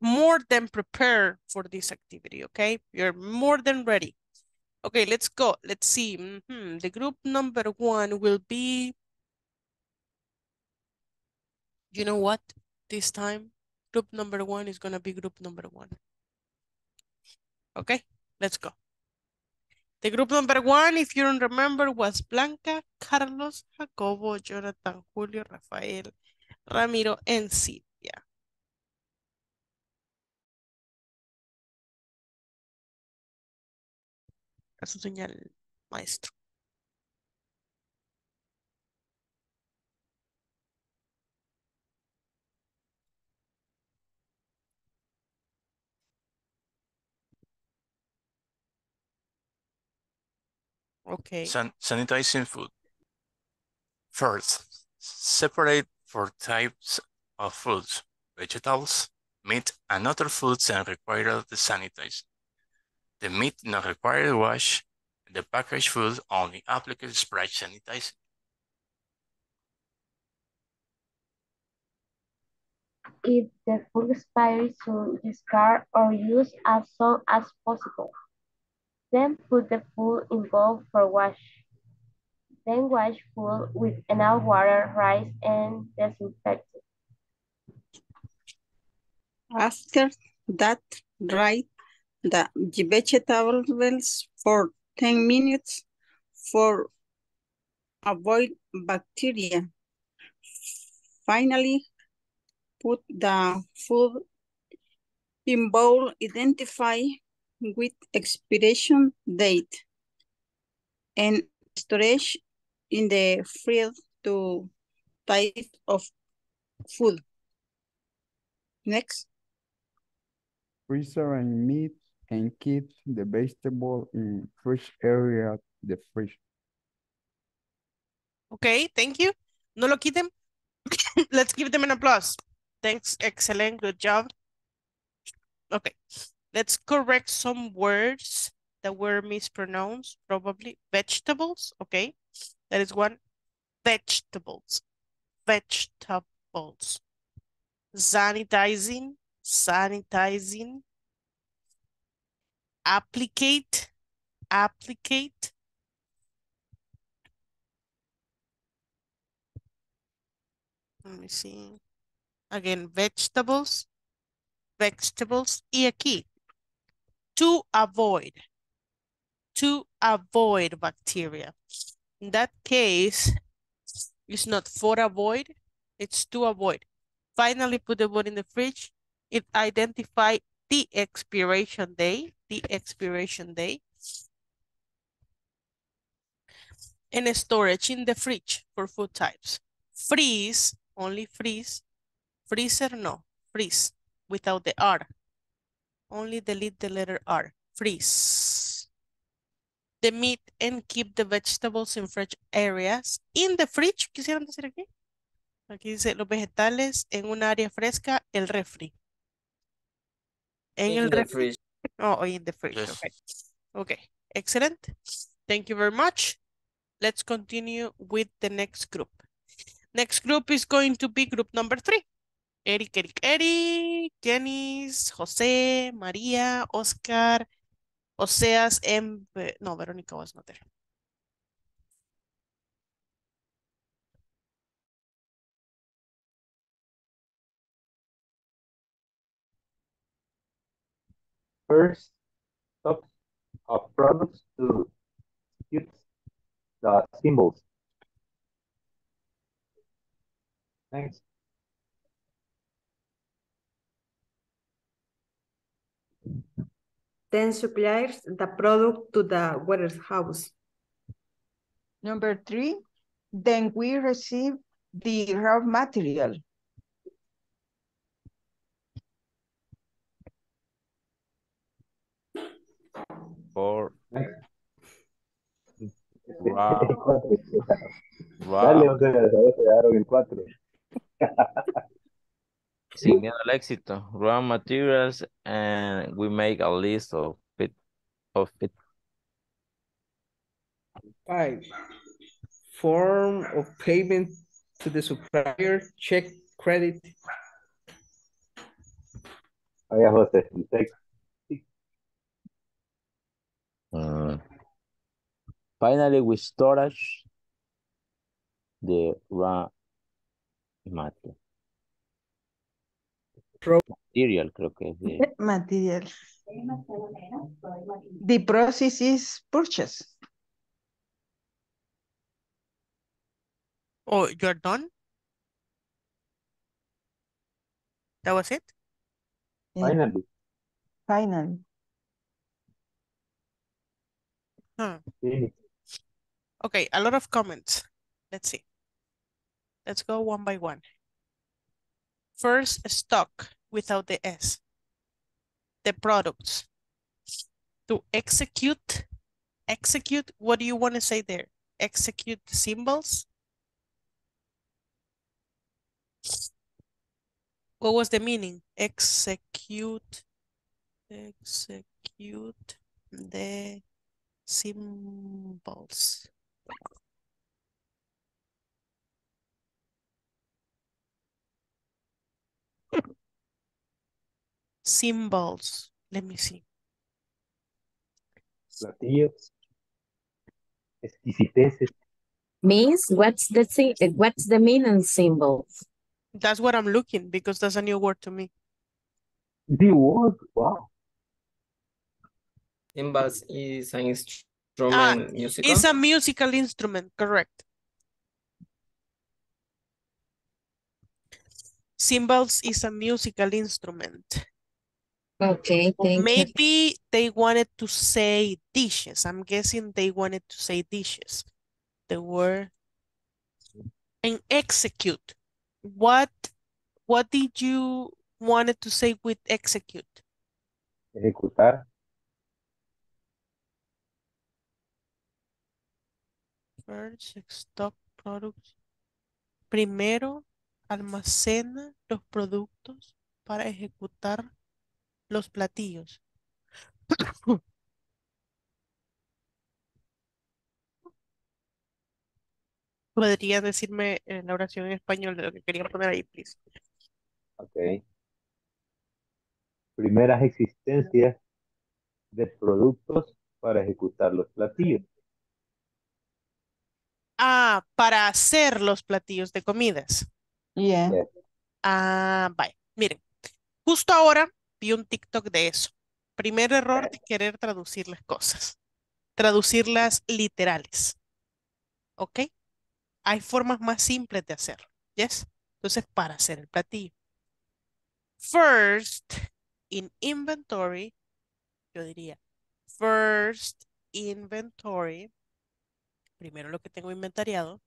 more than prepared for this activity, okay? You're more than ready. Okay, let's go. Let's see. Mhm, The group number one will be, you know what? This time, group number one is gonna be group number one. Okay, let's go. The group number one, if you don't remember, was Blanca, Carlos, Jacobo, Jonathan, Julio, Rafael, Ramiro, and Silvia. A su señal, maestro. Okay. San sanitizing food. First, separate four types of foods, vegetables, meat, and other foods that require the sanitize. The meat not required wash, the packaged food only applicable spray sanitizer. If the food expires, so discard or use as soon as possible. Then put the food in bowl for wash. Then wash food with enough water, rice, and disinfect it. After that, dry the vegetables for 10 minutes for avoid bacteria. Finally, put the food in bowl identify with expiration date and storage in the fridge to type of food. Next. Freezer and meat and keep the vegetable in fresh area the fridge. Okay, thank you. No lo quiten. Let's give them an applause. Thanks, excellent, good job. Okay, let's correct some words that were mispronounced, probably. Vegetables, okay. That is one. Vegetables, vegetables. Sanitizing, sanitizing. Applicate, applicate. Let me see. Again, vegetables, vegetables. Y aquí, to avoid, to avoid bacteria. In that case, it's not for avoid, it's to avoid. Finally, put the word in the fridge. It identify the expiration day, the expiration day. And storage in the fridge for food types. Freeze, only freeze. Freezer, no, freeze, without the R. Only delete the letter R, freeze. The meat and keep the vegetables in fresh areas. In the fridge, quisieran decir aquí. Aquí dice los vegetales en un área fresca, el refri. En In el the refri. fridge. Oh, oh, in the fridge, Yes. okay. Okay, excellent. Thank you very much. Let's continue with the next group. Next group is going to be group number three. Eric, Eric, Eric, Janice, José, María, Oscar, Oseas, Ve- no, Veronica was not there. First, top of products to use the symbols. Thanks. Then supplies the product to the warehouse. Number three, then we receive the raw material. Four. Wow. Wow. Dale, o sea, se quedaron en cuatro. Sin miedo al éxito. Raw materials and we make a list of it. Of it. Five. Form of payment to the supplier check credit. Oh yeah, Jose, you take Uh, finally, we storage the raw matter. Material, creo que es de Material. The process is purchase. Oh, you're done? That was it? finally. Final. Huh. Hmm. Okay, a lot of comments. Let's see. Let's go one by one. First, stock without the S. The products. To execute, execute, what do you want to say there? Execute the symbols? What was the meaning? Execute, execute the symbols. Symbols. Let me see. Platillos. Exquisiteces. Means what's the thing? What's the meaning symbols? That's what I'm looking because that's a new word to me. The word, wow. Cymbals is an Ah, instrument musical. it's a musical instrument, correct. Cymbals is a musical instrument. Okay, thank you. Maybe they wanted to say dishes. I'm guessing they wanted to say dishes. The word and execute. What what did you wanted to say with execute? Ejecutar. First, stock products. Primero, almacena los productos para ejecutar los platillos. ¿Podría decirme en la oración en español de lo que quería poner ahí, please? Ok. Primeras existencias de productos para ejecutar los platillos. Ah, para hacer los platillos de comidas. Yeah. Ah, vaya. Miren, justo ahora vi un TikTok de eso. Primer error de querer traducir las cosas. Traducirlas literales. ¿Ok? Hay formas más simples de hacerlo. ¿Yes? Entonces, para hacer el platillo. First, in inventory, yo diría, first inventory, primero lo que tengo inventariado,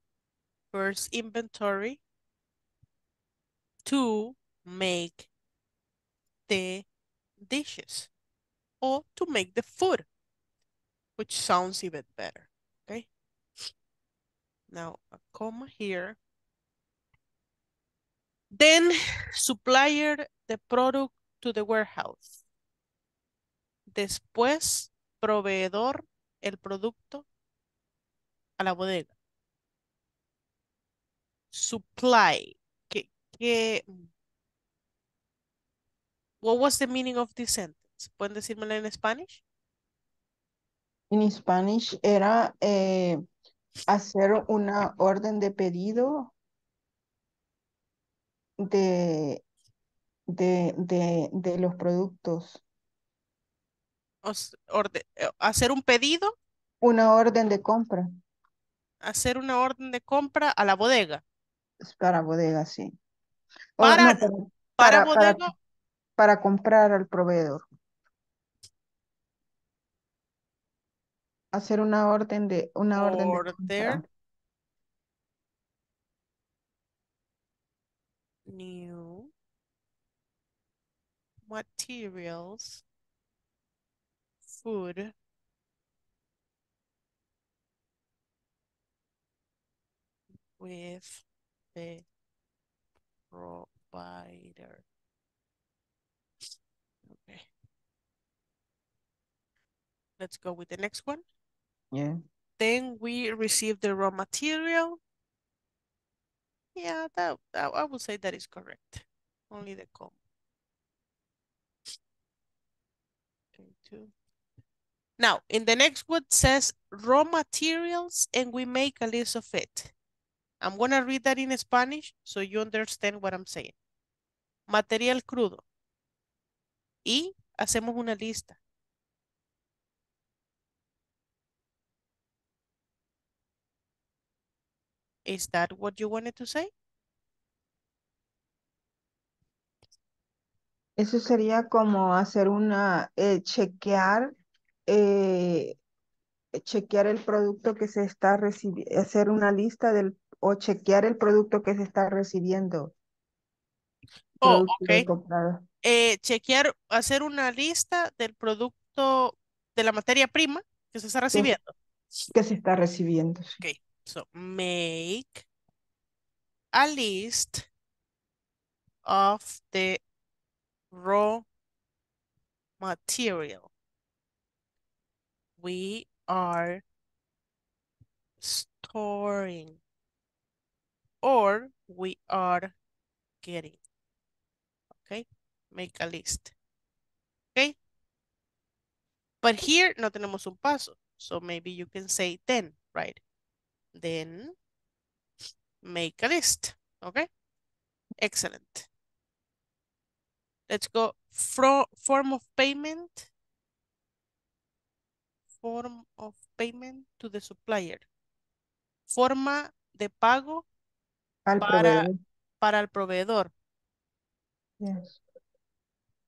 first inventory to make the dishes or to make the food, which sounds even better, okay? Now, a comma here. Then, supplier the product to the warehouse. Después, proveedor el producto a la bodega. Supply. ¿Qué, qué, what was the meaning of this sentence? ¿Pueden decírmelo en Spanish? En Spanish era eh, hacer una orden de pedido de, de, de, de los productos. Orde- eh, hacer un pedido, Una orden de compra hacer una orden de compra a la bodega. para bodega, sí. O Para, no, para, para para, para, bodega, para comprar al proveedor. Hacer una orden de, una orden de new materials, food, with the provider. Let's go with the next one. Yeah. Then we receive the raw material. Yeah, that, that I would say that is correct. Only the comma. Okay, two. Now, in the next one says raw materials and we make a list of it. I'm going to read that in Spanish so you understand what I'm saying. Material crudo. Y hacemos una lista. Is that what you wanted to say? Eso sería como hacer una, eh, chequear, eh, chequear el producto que se está recibiendo, hacer una lista del, o chequear el producto que se está recibiendo. Oh, ok. Eh, chequear, hacer una lista del producto, de la materia prima que se está recibiendo. Que se está recibiendo. sí. Okay, so make a list of the raw material we are storing or we are getting. Okay, make a list. Okay, but here no tenemos un paso, so maybe you can say then, right? Then make a list. Okay, excellent. Let's go from form of payment. Form of payment to the supplier. Forma de pago Al para, proveedor. para el proveedor. Yes.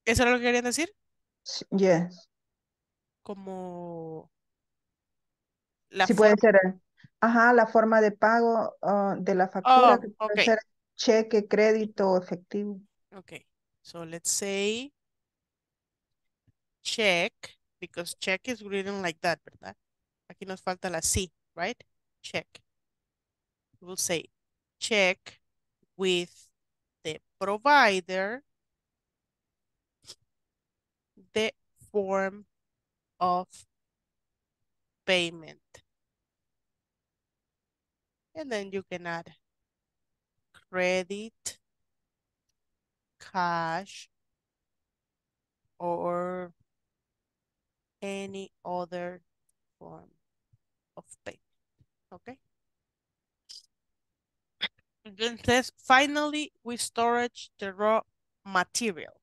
¿Eso era lo que querían decir? Yes. Como la Sí puede ser, ajá, la forma de pago ah, de la factura, Oh, que puede okay. ser cheque, crédito o efectivo. Okay. So let's say check, because check is written like that, ¿verdad? Aquí nos falta la C, right? Check. We'll say check with the provider the form of payment. And then you can add credit, cash, or any other form of payment. Okay. Says, finally, we storage the raw material.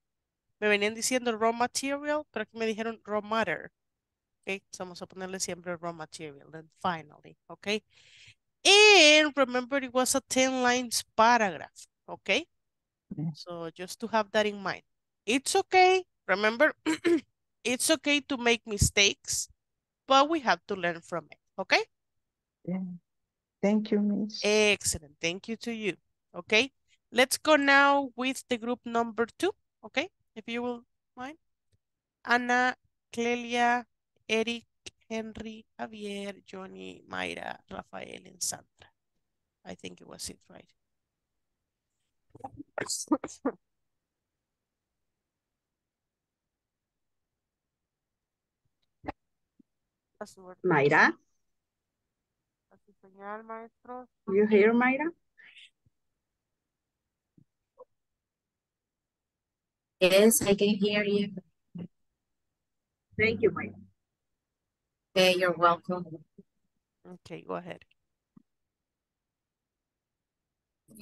Me venían diciendo raw material, pero aquí me dijeron raw matter. Okay, so vamos a ponerle siempre raw material. Then finally, okay. And remember, it was a 10 lines paragraph. Okay. So just to have that in mind. It's okay. Remember, it's okay to make mistakes, but we have to learn from it. Okay. Yeah. Thank you, Miss. Excellent. Thank you to you. Okay. Let's go now with the group number two. Okay. If you will mind. Anna, Clelia, Eric, Henry, Javier, Johnny, Mayra, Rafael, and Sandra. I think it was it, right? A su orden. Mayra, A su señal, maestros. you hear Mayra? Yes, I can hear you. Thank you, Mayra. Okay, you're welcome. Okay, go ahead.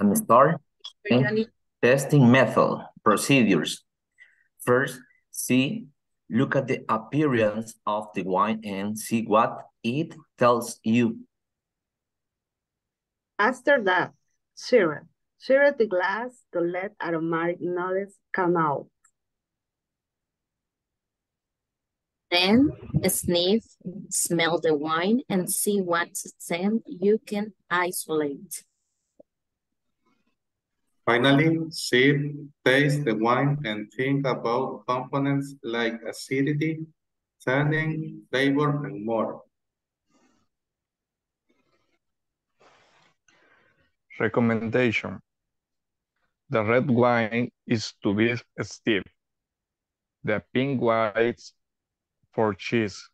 And start. Okay. Testing method, procedures. First, see, look at the appearance of the wine and see what it tells you. After that, syrup. Syrup the glass to let aromatic notes come out. Then sniff, smell the wine and see what scent you can isolate. Finally, sip, taste the wine and think about components like acidity, tannin, flavor, and more. Recommendation. The red wine is to be stiff. The pink whites for cheese.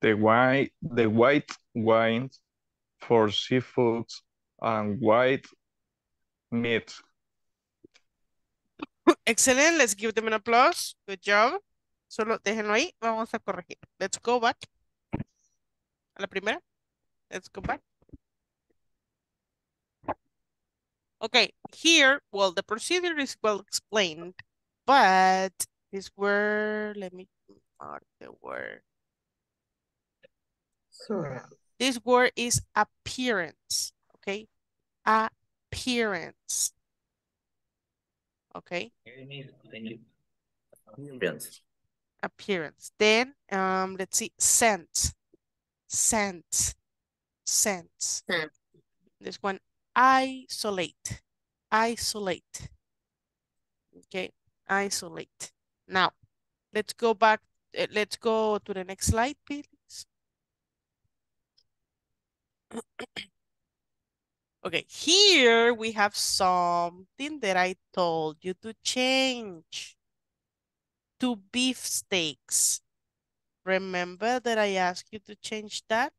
The white, the white wines for seafood and white meat. Excellent. Let's give them an applause. Good job. Solo déjenlo ahí. Vamos a corregir. Let's go back. A la primera. Let's go back. Okay, here, well, the procedure is well explained, but this word, let me mark the word. This word is appearance, okay? Appearance. Okay? Appearance. Appearance. Then, um, let's see, scent. Scent. Scent. This one, isolate. Isolate. Okay, isolate. Now, let's go back. uh, Let's go to the next slide, please. Okay, here we have something that I told you to change to beef steaks. Remember that I asked you to change that?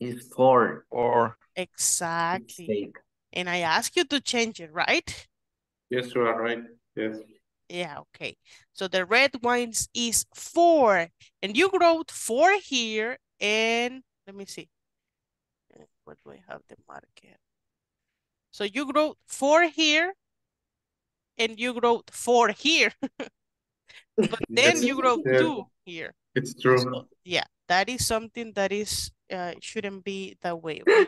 Is for or Exactly. steak. And I asked you to change it, right? Yes, you are right. Yes. Yeah, okay. So the red wines is four. And you wrote four here and let me see. Uh, What do I have the marker? So you wrote four here and you wrote four here. But then you wrote two here. It's true. Yeah, that is something that is uh shouldn't be that way.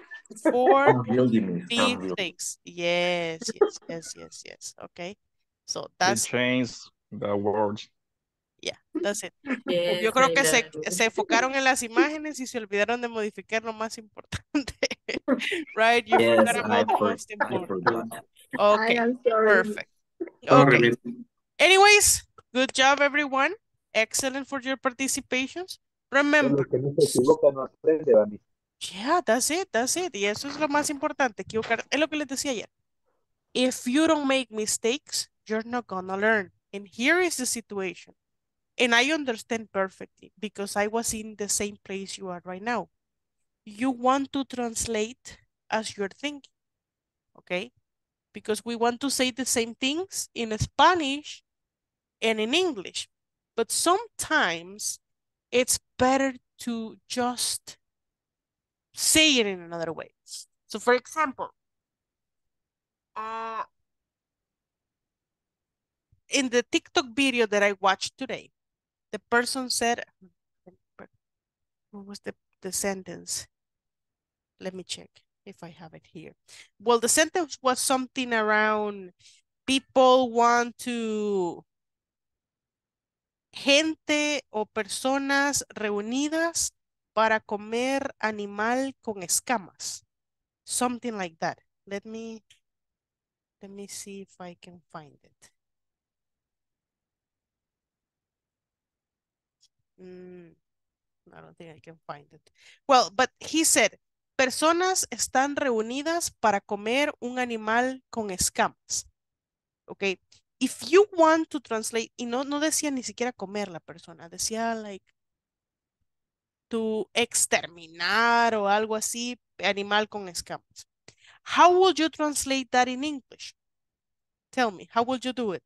Four Unwieldy means beef unwieldy. steaks. Yes, yes, yes, yes, yes. Okay. So they that's changed the words. Yeah, that's it. Yes, Yo creo I que se, se enfocaron en las imágenes y se olvidaron de modificar lo más importante. right? You Yes, forgot I, about the most I important. Okay, perfect. Okay. Anyways, good job, everyone. Excellent for your participations. Remember, yeah, that's it, that's it. Y eso es lo más importante, equivocar. Es lo que les decía ayer. If you don't make mistakes, you're not gonna learn. And here is the situation. And I understand perfectly because I was in the same place you are right now. You want to translate as you're thinking, okay? Because we want to say the same things in Spanish and in English. But sometimes it's better to just say it in another way. So for example, uh, in the TikTok video that I watched today, the person said, what was the, the sentence? Let me check if I have it here. Well, the sentence was something around people want to gente o personas reunidas para comer animal con escamas. Something like that. Let me let me see if I can find it. Mm, I don't think I can find it. Well, but he said, personas están reunidas para comer un animal con escamas. Okay. If you want to translate, y no, no decía ni siquiera comer la persona, decía like to exterminar o algo así, animal con escamas. How would you translate that in English? Tell me, how would you do it?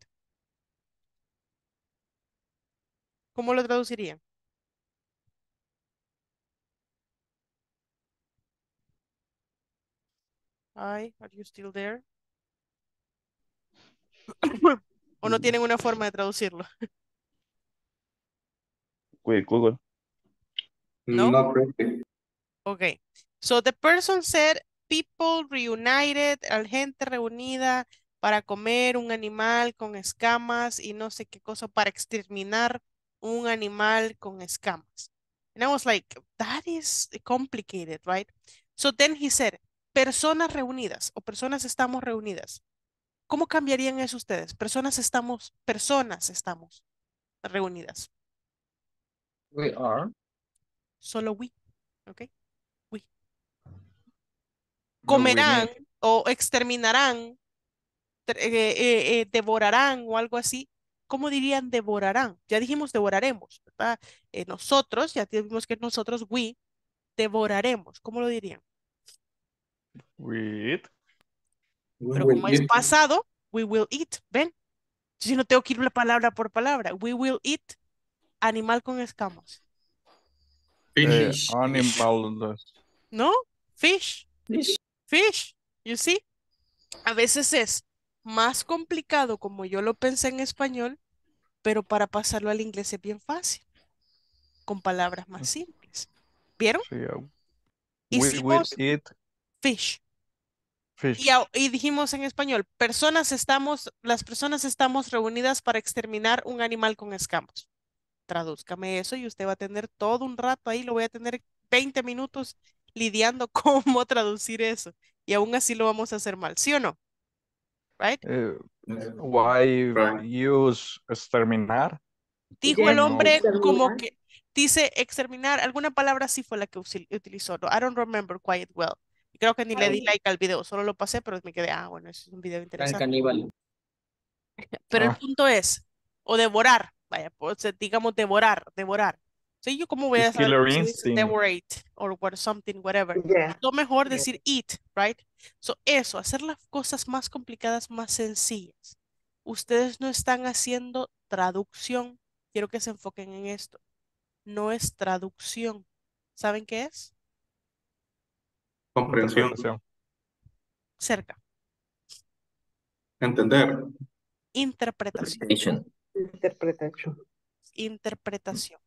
¿Cómo lo traducirían? Hi, are you still there? ¿O no tienen una forma de traducirlo? Google. No? Not really. Okay. So the person said people reunited, al gente reunida para comer un animal con escamas y no sé qué cosa, para exterminar un animal con escamas. And I was like, that is complicated, right? So then he said, personas reunidas o personas estamos reunidas. ¿Cómo cambiarían eso ustedes? Personas estamos, personas estamos reunidas. We are. Solo we, ¿ok? We. No, we Comerán o exterminarán, eh, eh, eh, devorarán o algo así. ¿Cómo dirían devorarán? Ya dijimos devoraremos, ¿verdad? Eh, nosotros, ya dijimos que nosotros, we, devoraremos. ¿Cómo lo dirían? We eat. Pero como es pasado, we will eat. ¿Ven? Si no tengo que ir la palabra por palabra. We will eat animal con escamas. Eh, animal. ¿No? Fish. Fish. You see? A veces es más complicado como yo lo pensé en español, pero para pasarlo al inglés es bien fácil. Con palabras más simples. ¿Vieron? Sí, uh, we will eat fish. Y, a- y dijimos en español, personas estamos, las personas estamos reunidas para exterminar un animal con escamas. Tradúzcame eso y usted va a tener todo un rato ahí, lo voy a tener 20 minutos lidiando cómo traducir eso. Y aún así lo vamos a hacer mal, ¿sí o no? Right? Eh, why use exterminar? Dijo el hombre como que dice exterminar, alguna palabra sí fue la que utilizó. No, I don't remember quite well. Creo que ni le di like al video, solo lo pasé, pero me quedé, ah, bueno, es un video interesante. caníbal. Pero el Ah. punto es, o devorar, vaya, pues, digamos devorar, devorar. Sí, yo cómo voy a saber devorate or what something, whatever. Yeah. Lo mejor Yeah. decir eat, right? So, eso, hacer las cosas más complicadas, más sencillas. Ustedes no están haciendo traducción. Quiero que se enfoquen en esto. No es traducción. ¿Saben qué es? Comprensión. Cerca. Entender. Interpretación. Interpretación. interpretación.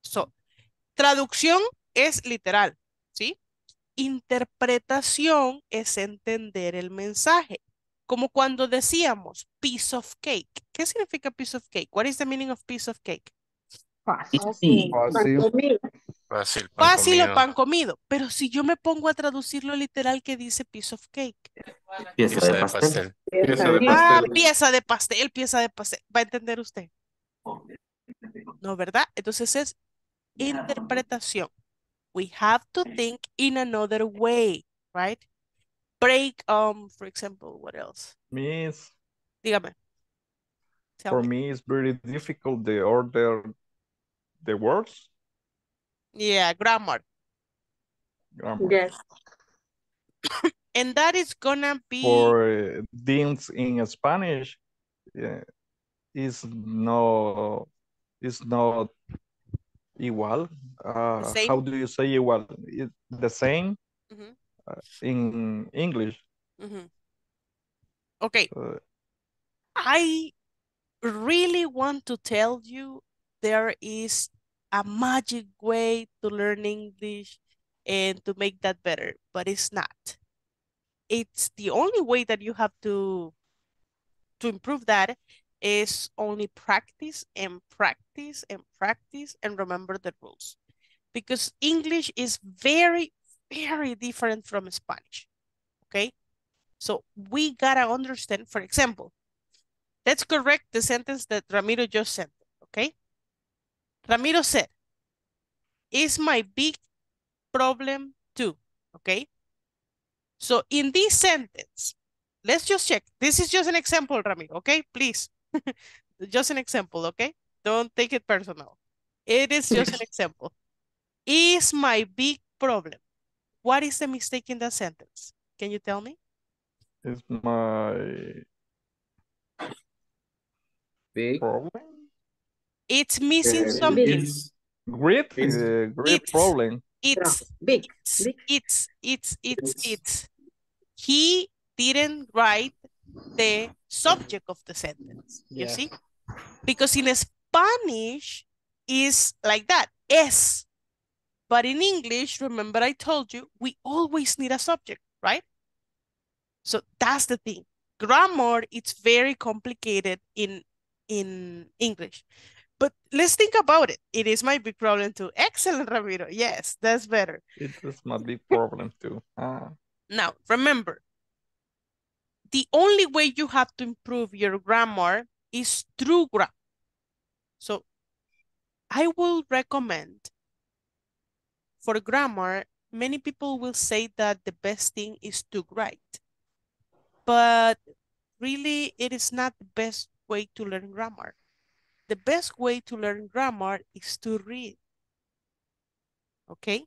So, traducción es literal, ¿sí? Interpretación es entender el mensaje. Como cuando decíamos piece of cake. ¿Qué significa piece of cake? What is the meaning of piece of cake? Fácil. Fácil. Fácil, pan Fácil o pan comido. Pero si yo me pongo a traducirlo literal, ¿qué dice piece of cake? Pieza Pieza de de pastel. pastel. Pieza de Ah, pastel. pieza de pastel, pieza de pastel. ¿Va a entender usted? ¿No, verdad? Entonces es interpretación. We have to think in another way, right? Break, um, for example, what else? Miss, Dígame. Tell for me. me it's very difficult to order the words. Yeah, grammar. Grammar. Yes. And that is gonna be For uh, things in Spanish, yeah, is no, is not igual. Uh, how do you say igual? It, the same Mhm, uh, in English. mhm. Okay, Uh, I really want to tell you there is a magic way to learn English and to make that better, but it's not. It's the only way that you have to to improve that is only practice and practice and practice and remember the rules. Because English is very, very different from Spanish. Okay? So we gotta understand, for example, let's correct the sentence that Ramiro just sent, Okay? Ramiro said, is my big problem too. Okay? So in this sentence, let's just check. This is just an example, Ramiro, okay? Please. just an example, okay? Don't take it personal. It is just an example. Is my big problem. What is the mistake in that sentence? Can you tell me? is my Big. problem. It's missing Eh, something. it's- Great, It's- uh, great It's- problem. It's, Big. it's, Big. it's, it's, it's, It's- it's. He didn't write the subject of the sentence, you Yeah. see? Because in Spanish is like that, es. But in English, remember I told you, we always need a subject, right? So that's the thing. Grammar, it's very complicated in, in English. But let's think about it. It is my big problem too. Excellent, Ramiro. Yes, that's better. It is my big problem too. Ah, Now, remember, the only way you have to improve your grammar is through grammar. So I will recommend for grammar, many people will say that the best thing is to write. But really, it is not the best way to learn grammar. The best way to learn grammar is to read. Okay?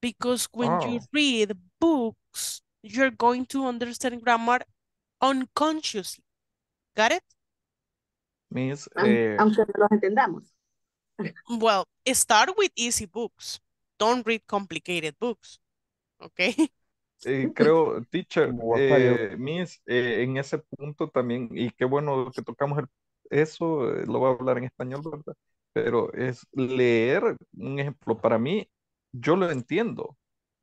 Because when you Oh. read books, you're going to understand grammar unconsciously. Got it? Miss, Aun- eh, Aunque no los entendamos. Well, start with easy books. Don't read complicated books. Okay? eh, creo, teacher, eh, Miss, eh, en ese punto también, y qué bueno que tocamos el- eso, eh, lo voy a hablar en español, ¿verdad? Pero es leer, un ejemplo, para mí, yo lo entiendo,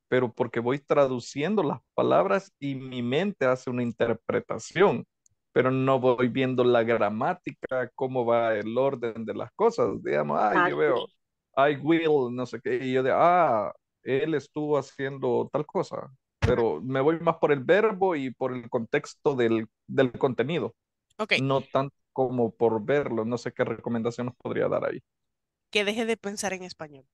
pero porque voy traduciendo las palabras y mi mente hace una interpretación, pero no voy viendo la gramática, cómo va el orden de las cosas. Digamos, ah, yo veo, I will, no sé qué, y yo de, ah, él estuvo haciendo tal cosa, pero me voy más por el verbo y por el contexto del, del contenido, Ok, no tanto como por verlo. No sé qué recomendación nos podría dar ahí. que deje de pensar en español.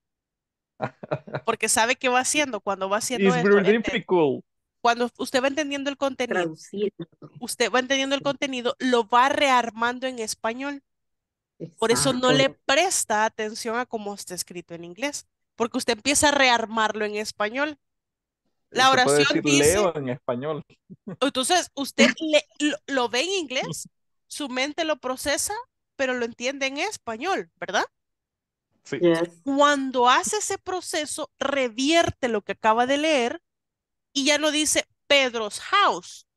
Porque sabe que va haciendo cuando va haciendo It's esto. difficult. Cuando usted va entendiendo el contenido, Traducir. usted va entendiendo el contenido, lo va rearmando en español. Por eso no le Exacto. presta atención a cómo está escrito en inglés, porque usted empieza a rearmarlo en español. La Se puede oración decir dice, leo en español. entonces usted le- lo, lo ve en inglés, su mente lo procesa, pero lo entiende en español, ¿verdad? Sí. Yes. Cuando hace ese proceso, revierte lo que acaba de leer y ya no dice Pedro's house.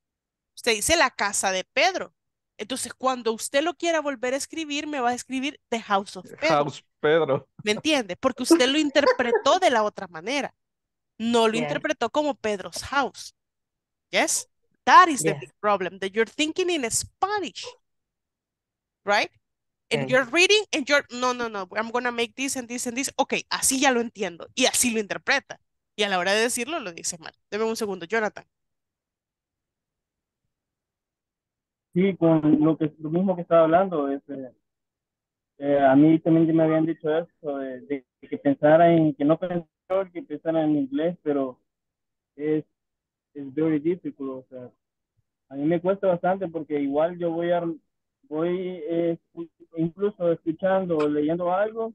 Usted dice la casa de Pedro. Entonces, cuando usted lo quiera volver a escribir, me va a escribir The House of Pedro. House Pedro. ¿Me entiende? Porque usted lo interpretó de la otra manera. No lo Yes. interpretó como Pedro's house. Yes? That is the Yes. big problem, that you're thinking in Spanish. Right? And Yes. you're reading and you're, no, no, no, I'm gonna make this and this and this. Ok, así ya lo entiendo. Y así lo interpreta. Y a la hora de decirlo, lo dice mal. Deme un segundo, Jonathan. Sí, con lo que lo mismo que estaba hablando, este, eh, a mí también me habían dicho eso, de, de que pensara en, que no pensara que pensara en inglés, pero es, es very difficult, o sea, a mí me cuesta bastante porque igual yo voy a, voy eh, incluso escuchando o leyendo algo,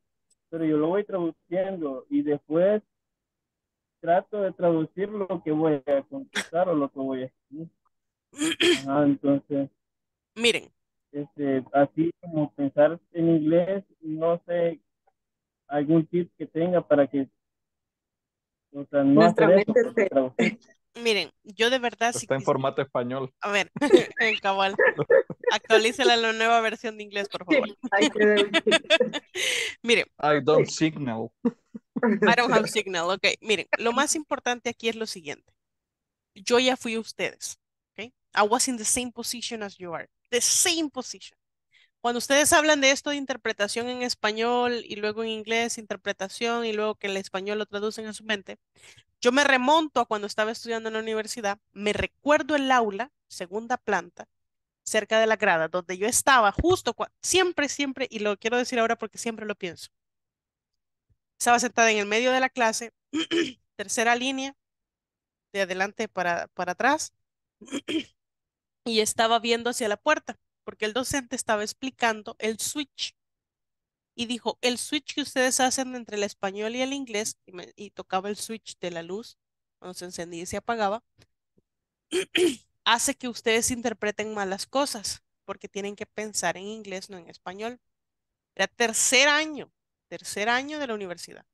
pero yo lo voy traduciendo y después trato de traducir lo que voy a contestar o lo que voy a escribir. Ajá, entonces, Miren, este, así como pensar en inglés, no sé, algún tip que tenga para que, o sea, no Nuestra hacer eso, mente porque se-. Miren, yo de verdad sí Está en formato español. A ver, en cabal. Actualícela a la nueva versión de inglés, por favor. Miren, I don't signal. I don't have signal. Ok, miren, lo más importante aquí es lo siguiente. Yo ya fui ustedes. Okay? I was in the same position as you are. The same position. Cuando ustedes hablan de esto de interpretación en español y luego en inglés, interpretación y luego que el español lo traducen a su mente, yo me remonto a cuando estaba estudiando en la universidad, me recuerdo el aula, segunda planta, cerca de la grada, donde yo estaba justo, siempre, siempre, y lo quiero decir ahora porque siempre lo pienso. Estaba sentada en el medio de la clase, tercera línea, de adelante para, para atrás, y estaba viendo hacia la puerta, porque el docente estaba explicando el switch. Y dijo, el switch que ustedes hacen entre el español y el inglés, y, tocaba el switch de la luz, cuando se encendía y se apagaba, hace que ustedes interpreten mal las cosas, porque tienen que pensar en inglés, no en español. Era tercer año, tercer año de la universidad.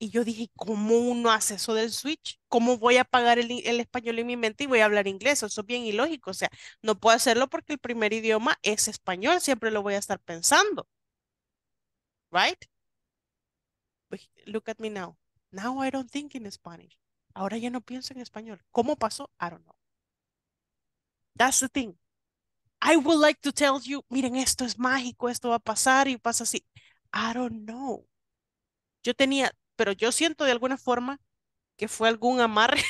Y yo dije, ¿cómo uno hace eso del switch? ¿Cómo voy a apagar el, el español en mi mente y voy a hablar inglés? Eso es bien ilógico. O sea, no puedo hacerlo porque el primer idioma es español, siempre lo voy a estar pensando. Right? But look at me now. Now I don't think in Spanish. Ahora ya no pienso en español. ¿Cómo pasó? I don't know. That's the thing. I would like to tell you, miren, esto es mágico, esto va a pasar y pasa así. I don't know. Yo tenía, pero yo siento de alguna forma que fue algún amarre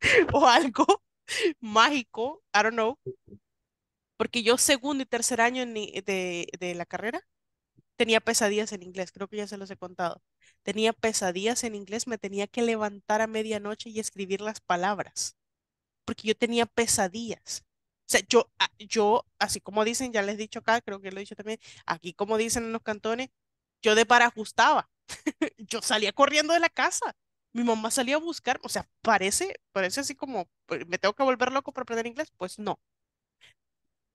o algo mágico, I don't know, porque yo segundo y tercer año de, de la carrera tenía pesadillas en inglés, creo que ya se los he contado. Tenía pesadillas en inglés, me tenía que levantar a medianoche y escribir las palabras, porque yo tenía pesadillas. O sea, yo, ah, yo, así como dicen, ya les he dicho acá, creo que lo he dicho también, aquí como dicen en los cantones, yo de para ajustaba. Yo salía corriendo de la casa Mi mamá salía a buscar, o sea, parece, parece así como, me tengo que volver loco para aprender inglés, pues no.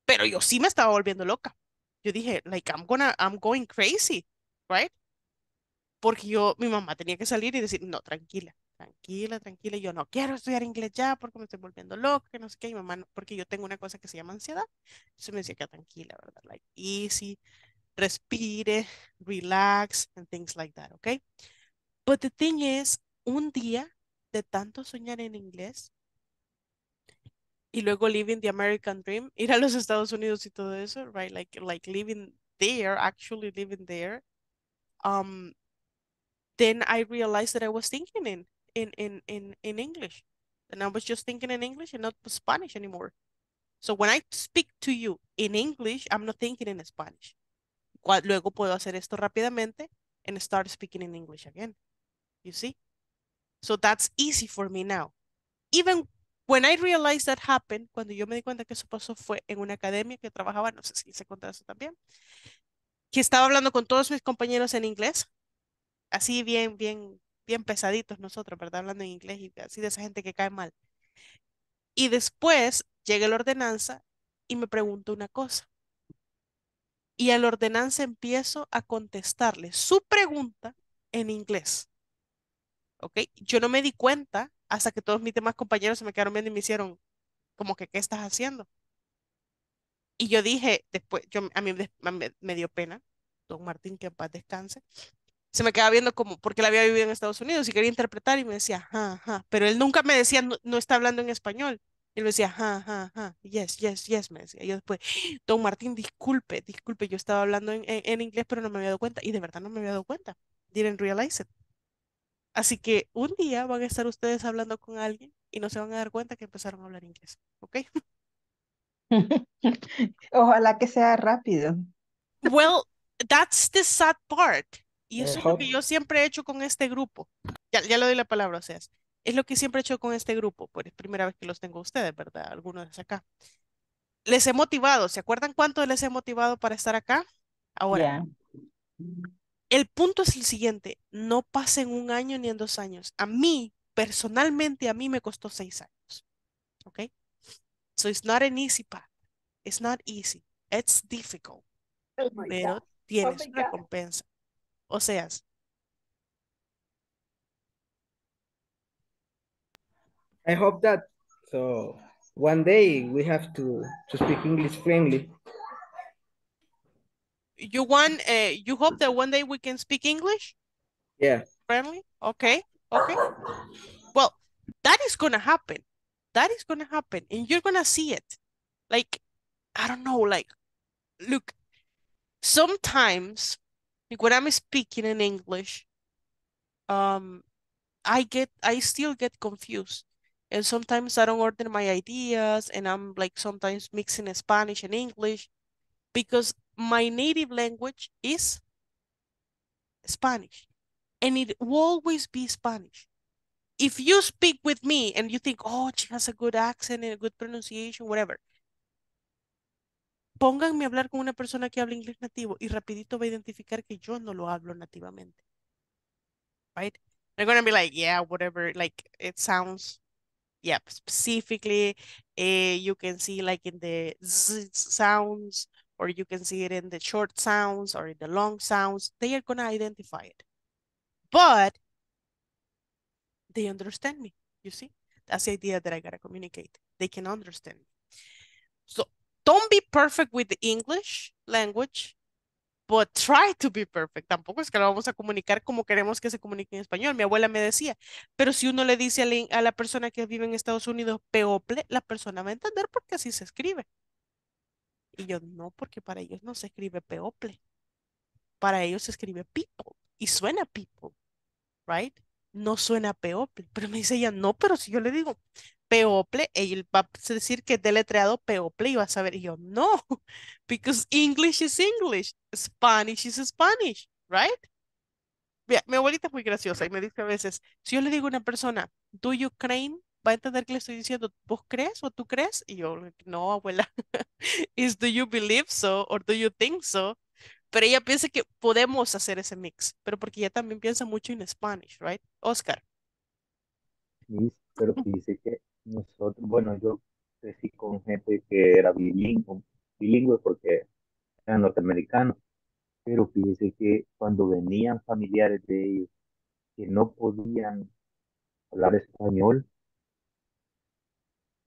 Pero yo sí me estaba volviendo loca. Yo dije, like, I'm gonna, I'm going crazy, right? Porque yo, mi mamá tenía que salir y decir, no, tranquila, tranquila, tranquila. Yo no quiero estudiar inglés ya porque me estoy volviendo loca, que no sé qué. Mi mamá, porque yo tengo una cosa que se llama ansiedad. Entonces me decía que tranquila, ¿verdad? Like, easy, respire, relax, and things like that, okay? But the thing is, un día de tanto soñar en inglés y luego living the American dream, ir a los Estados Unidos y todo eso, right? Like, like living there, actually living there. Um, then I realized that I was thinking in in in in in English, and I was just thinking in English and not Spanish anymore. So when I speak to you in English, I'm not thinking in Spanish. Luego puedo hacer esto rápidamente and start speaking in English again. You see? So that's easy for me now. Even when I realized that happened, cuando yo me di cuenta que eso pasó fue en una academia que trabajaba, no sé si se contra eso también, que estaba hablando con todos mis compañeros en inglés, así bien, bien, bien pesaditos nosotros, ¿verdad? Hablando en inglés y así de esa gente que cae mal. Y después llega la ordenanza y me pregunta una cosa. Y a la ordenanza empiezo a contestarle su pregunta en inglés. ¿Ok? Yo no me di cuenta hasta que todos mis demás compañeros se me quedaron viendo y me hicieron como que, ¿qué estás haciendo? Y yo dije, después, yo, a mí me dio pena, don Martín, que en paz descanse. Se me quedaba viendo como, porque él había vivido en Estados Unidos y quería interpretar y me decía, ajá, ajá. Pero él nunca me decía, no, no está hablando en español. Él me decía, ajá, ajá, ajá, yes, yes, yes, me decía. Y yo después, don Martín, disculpe, disculpe, yo estaba hablando en, en, en inglés, pero no me había dado cuenta. Y de verdad no me había dado cuenta. Didn't realize it. Así que un día van a estar ustedes hablando con alguien y no se van a dar cuenta que empezaron a hablar inglés, ¿ok? Ojalá que sea rápido. Well, that's the sad part. Y Eh, eso es lo que yo siempre he hecho con este grupo. Ya, ya le doy la palabra, o sea, es lo que siempre he hecho con este grupo, pues es primera vez que los tengo a ustedes, ¿verdad? Algunos de acá. Les he motivado, ¿se acuerdan cuánto les he motivado para estar acá? Ahora, el punto es el siguiente, no pasen un año ni en dos años. A mí, personalmente, a mí me costó seis años, ¿ok? So it's not an easy path. It's not easy. It's difficult, pero tiene su recompensa. O sea, I hope that so one day we have to to speak English friendly. you want, uh, you hope that one day we can speak English Yeah. friendly? Okay, okay. Well, that is gonna happen. That is gonna happen, and you're gonna see it. Like, I don't know, like, look, sometimes like, when I'm speaking in English, um, I get, I still get confused. And sometimes I don't order my ideas, and I'm like sometimes mixing Spanish and English because my native language is Spanish, and it will always be Spanish. If you speak with me and you think, oh, she has a good accent and a good pronunciation, whatever, pónganme a hablar con una persona que habla inglés nativo y rapidito va a identificar que yo no lo hablo nativamente. Right? They're gonna be like, yeah, whatever, like it sounds, yeah, specifically, eh, you can see like in the z sounds, or you can see it in the short sounds or in the long sounds. They are gonna identify it. But they understand me, you see? That's the idea that I gotta communicate. They can understand me. So don't be perfect with the English language, but try to be perfect. Tampoco es que lo vamos a comunicar como queremos que se comunique en español. Mi abuela me decía, pero si uno le dice a la, persona que vive en Estados Unidos people, la persona va a entender porque así se escribe. Y yo, no, porque para ellos no se escribe people. Para ellos se escribe people y suena people, right? No suena people. Pero me dice ella, no, pero si yo le digo people, ella va a decir que es deletreado people y va a saber. Y yo, no, because English is English, Spanish is Spanish, right? Mira, mi abuelita es muy graciosa y me dice a veces, si yo le digo a una persona, do you claim? Va a entender que le estoy diciendo, ¿vos crees o tú crees? Y yo, no, abuela, is do you believe so or do you think so? Pero ella piensa que podemos hacer ese mix, pero porque ella también piensa mucho en Spanish, right? Oscar. Miss, pero dice que nosotros, bueno, yo crecí con gente que era bilingüe, bilingüe porque eran norteamericanos, pero fíjese que cuando venían familiares de ellos que no podían hablar español,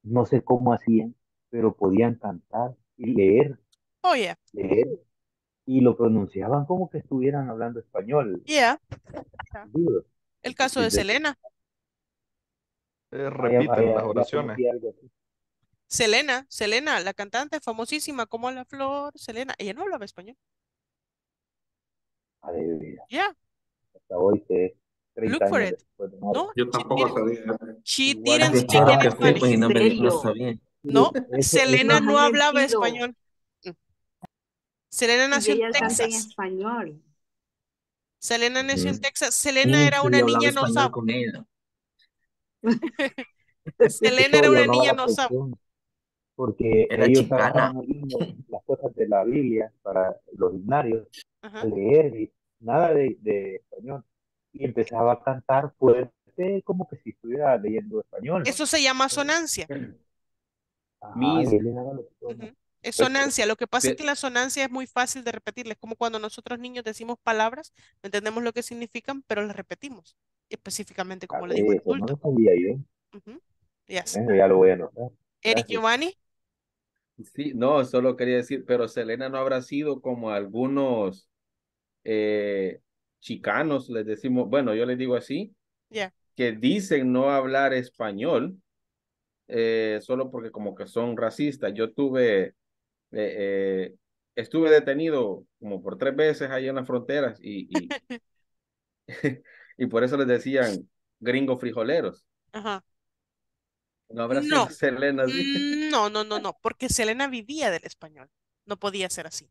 no sé cómo hacían, pero podían cantar y leer, Oh, yeah. leer, y lo pronunciaban como que estuvieran hablando español. Yeah. El caso de Selena. Eh, repiten las oraciones. Selena, Selena, la cantante famosísima como la flor, Selena, ella no hablaba español. Ya. Hasta hoy que Look for it. No, yo tampoco sabía. She didn't speak in Spanish. No, Selena no hablaba mm. español. Selena nació en Texas. Selena nació en Texas. Selena era una niña no sabia. Selena era una niña no sabo. atención, porque Era ellos las cosas de la Biblia para los himnarios, a leer y nada de, de español. Y empezaba a cantar fuerte, como que si estuviera leyendo español. Eso se llama sonancia. Mis. Ujú. Es Pues, sonancia. Lo que pasa es que la sonancia es muy fácil de repetirla. Es como cuando nosotros niños decimos palabras, no entendemos lo que significan, pero las repetimos. Específicamente como le digo ver, al eso no sabía yo. Yes. Eso ya lo voy a anotar. Eric. Giovanni. Sí, no, solo quería decir, pero Selena no habrá sido como algunos eh, chicanos, les decimos, bueno, yo les digo así, Yeah. que dicen no hablar español eh, solo porque como que son racistas. Yo tuve, eh, eh, estuve detenido como por tres veces ahí en las fronteras y, y, y por eso les decían gringos frijoleros. Ajá. No habrá sido No. Selena así. Mm, No, no, no, no, porque Selena vivía del español. No podía ser así.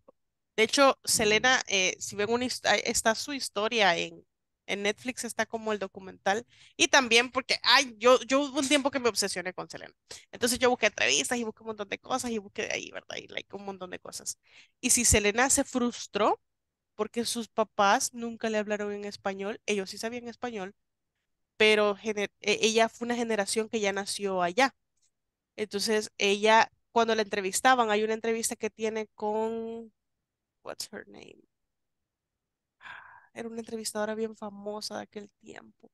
De hecho, Selena, eh, si ven una está su historia en, en Netflix, está como el documental. Y también porque, ay, yo, yo hubo un tiempo que me obsesioné con Selena. Entonces yo busqué entrevistas y busqué un montón de cosas y busqué ahí, ¿verdad? Y like un montón de cosas. Y si Selena se frustró porque sus papás nunca le hablaron en español, ellos sí sabían español, pero e- ella fue una generación que ya nació allá. Entonces, ella, cuando la entrevistaban, hay una entrevista que tiene con, what's her name? Era una entrevistadora bien famosa de aquel tiempo.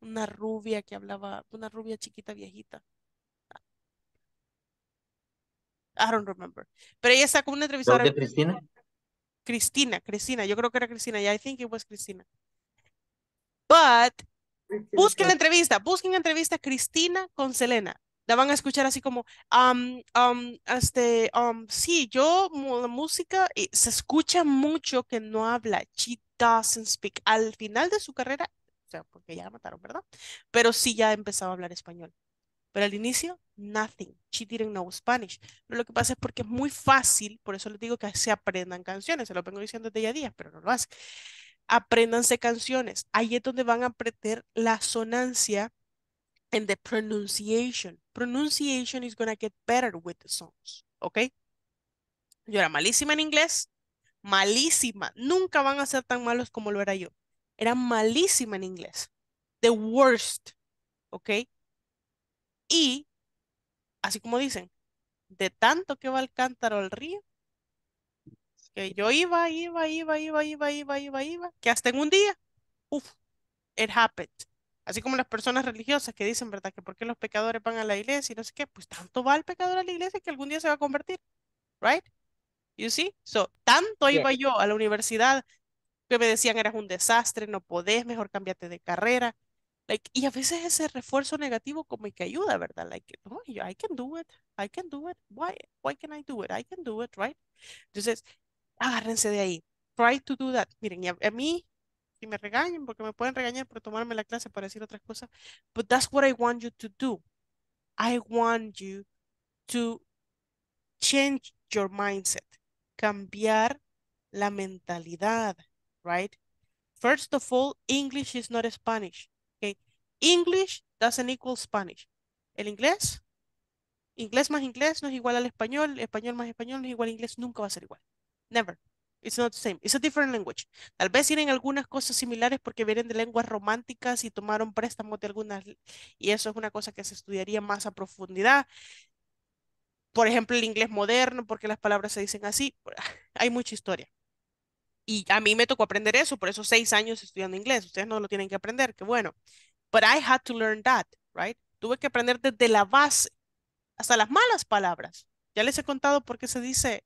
Una rubia que hablaba, una rubia chiquita viejita. I don't remember. Pero ella sacó una ¿Dos entrevistadora, de Cristina? Cristina, Cristina, yo creo que era Cristina, yeah, I think it was Cristina. But, busquen la entrevista, busquen la entrevista Cristina con Selena. La van a escuchar así como, um, um, este, um, sí, yo, la música, se escucha mucho que no habla. She doesn't speak. Al final de su carrera, o sea, porque ya la mataron, ¿verdad? Pero sí ya empezaba a hablar español. Pero al inicio, nothing. She didn't know Spanish. Pero lo que pasa es porque es muy fácil, por eso les digo que se aprendan canciones. Se lo vengo diciendo desde ya días, pero no lo hacen. Apréndanse canciones. Ahí es donde van a aprender la sonancia and the pronunciation. Pronunciation is going to get better with the songs. ¿Ok? Yo era malísima en inglés. Malísima. Nunca van a ser tan malos como lo era yo. Era malísima en inglés. The worst. ¿Ok? Y, así como dicen, de tanto que va el cántaro al río, que yo iba, iba, iba, iba, iba, iba, iba, iba, que hasta en un día, uff, it happened. Así como las personas religiosas que dicen, ¿verdad? Que por qué los pecadores van a la iglesia y no sé qué, pues tanto va el pecador a la iglesia que algún día se va a convertir, right? You see? So, tanto iba yo a la universidad que me decían eras un desastre, no podés, mejor cámbiate de carrera. Like, y a veces ese refuerzo negativo como que ayuda, ¿verdad? Like, yo- I can do it, I can do it. Why, why can I do it? I can do it, right? Entonces, agárrense de ahí. Try to do that. Miren, y a, a mí, si me regañan, porque me pueden regañar por tomarme la clase para decir otras cosas, but that's what I want you to do. I want you to change your mindset, cambiar la mentalidad, right? First of all, English is not Spanish? English doesn't equal Spanish. El inglés, inglés más inglés no es igual al español, español más español no es igual al inglés, nunca va a ser igual. Never. It's not the same. It's a different language. Tal vez tienen algunas cosas similares porque vienen de lenguas románticas y tomaron préstamos de algunas, y eso es una cosa que se estudiaría más a profundidad. Por ejemplo, el inglés moderno, porque las palabras se dicen así. Hay mucha historia. Y a mí me tocó aprender eso, por eso seis años estudiando inglés. Ustedes no lo tienen que aprender, qué bueno. But I had to learn that, right? Tuve que aprender desde la base hasta las malas palabras. Ya les he contado por qué se dice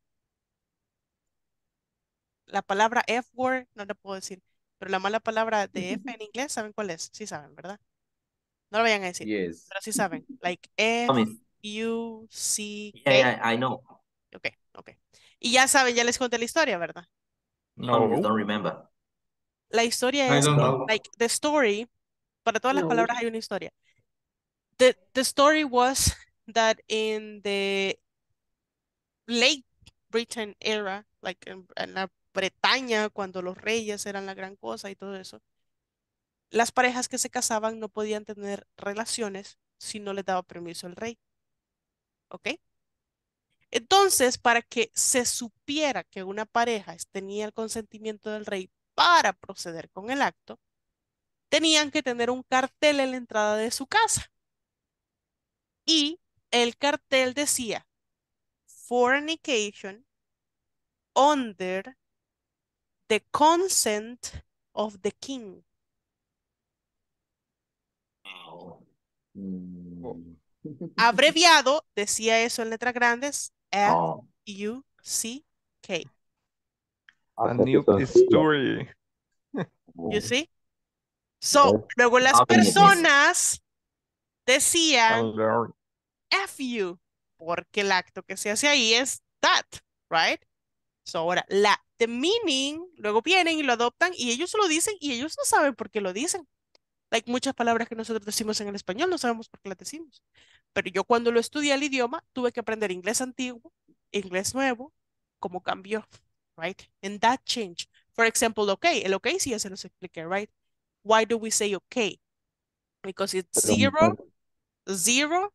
la palabra F-word, no le puedo decir, pero la mala palabra de F en inglés, ¿saben cuál es? Sí saben, ¿verdad? No lo vayan a decir, Yes. pero sí saben. Like F. U, C, K. yeah, I know. Ok, ok. Y ya saben, ya les conté la historia, ¿verdad? Promise, don't remember. La historia I es, like, the story, para todas las No. palabras hay una historia. The, the story was that in the late Britain era, like en, en la Bretaña, cuando los reyes eran la gran cosa y todo eso, las parejas que se casaban no podían tener relaciones si no les daba permiso el rey. ¿Ok? Entonces, para que se supiera que una pareja tenía el consentimiento del rey para proceder con el acto, tenían que tener un cartel en la entrada de su casa. Y el cartel decía, fornication under the consent of the king. Abreviado, decía eso en letras grandes, F Oh. U C K. A new story. You see? So, luego las personas decían. F you, porque el acto que se hace ahí es that, right? So, ahora, la, the meaning, luego vienen y lo adoptan y ellos lo dicen y ellos no saben por qué lo dicen. Like muchas palabras que nosotros decimos en el español no sabemos por qué las decimos. Pero yo cuando lo estudié el idioma tuve que aprender inglés antiguo, inglés nuevo, cómo cambió, right? And that change. For example, okay, el okay sí ya se los expliqué, right? Why do we say okay? Because it's Pero zero, zero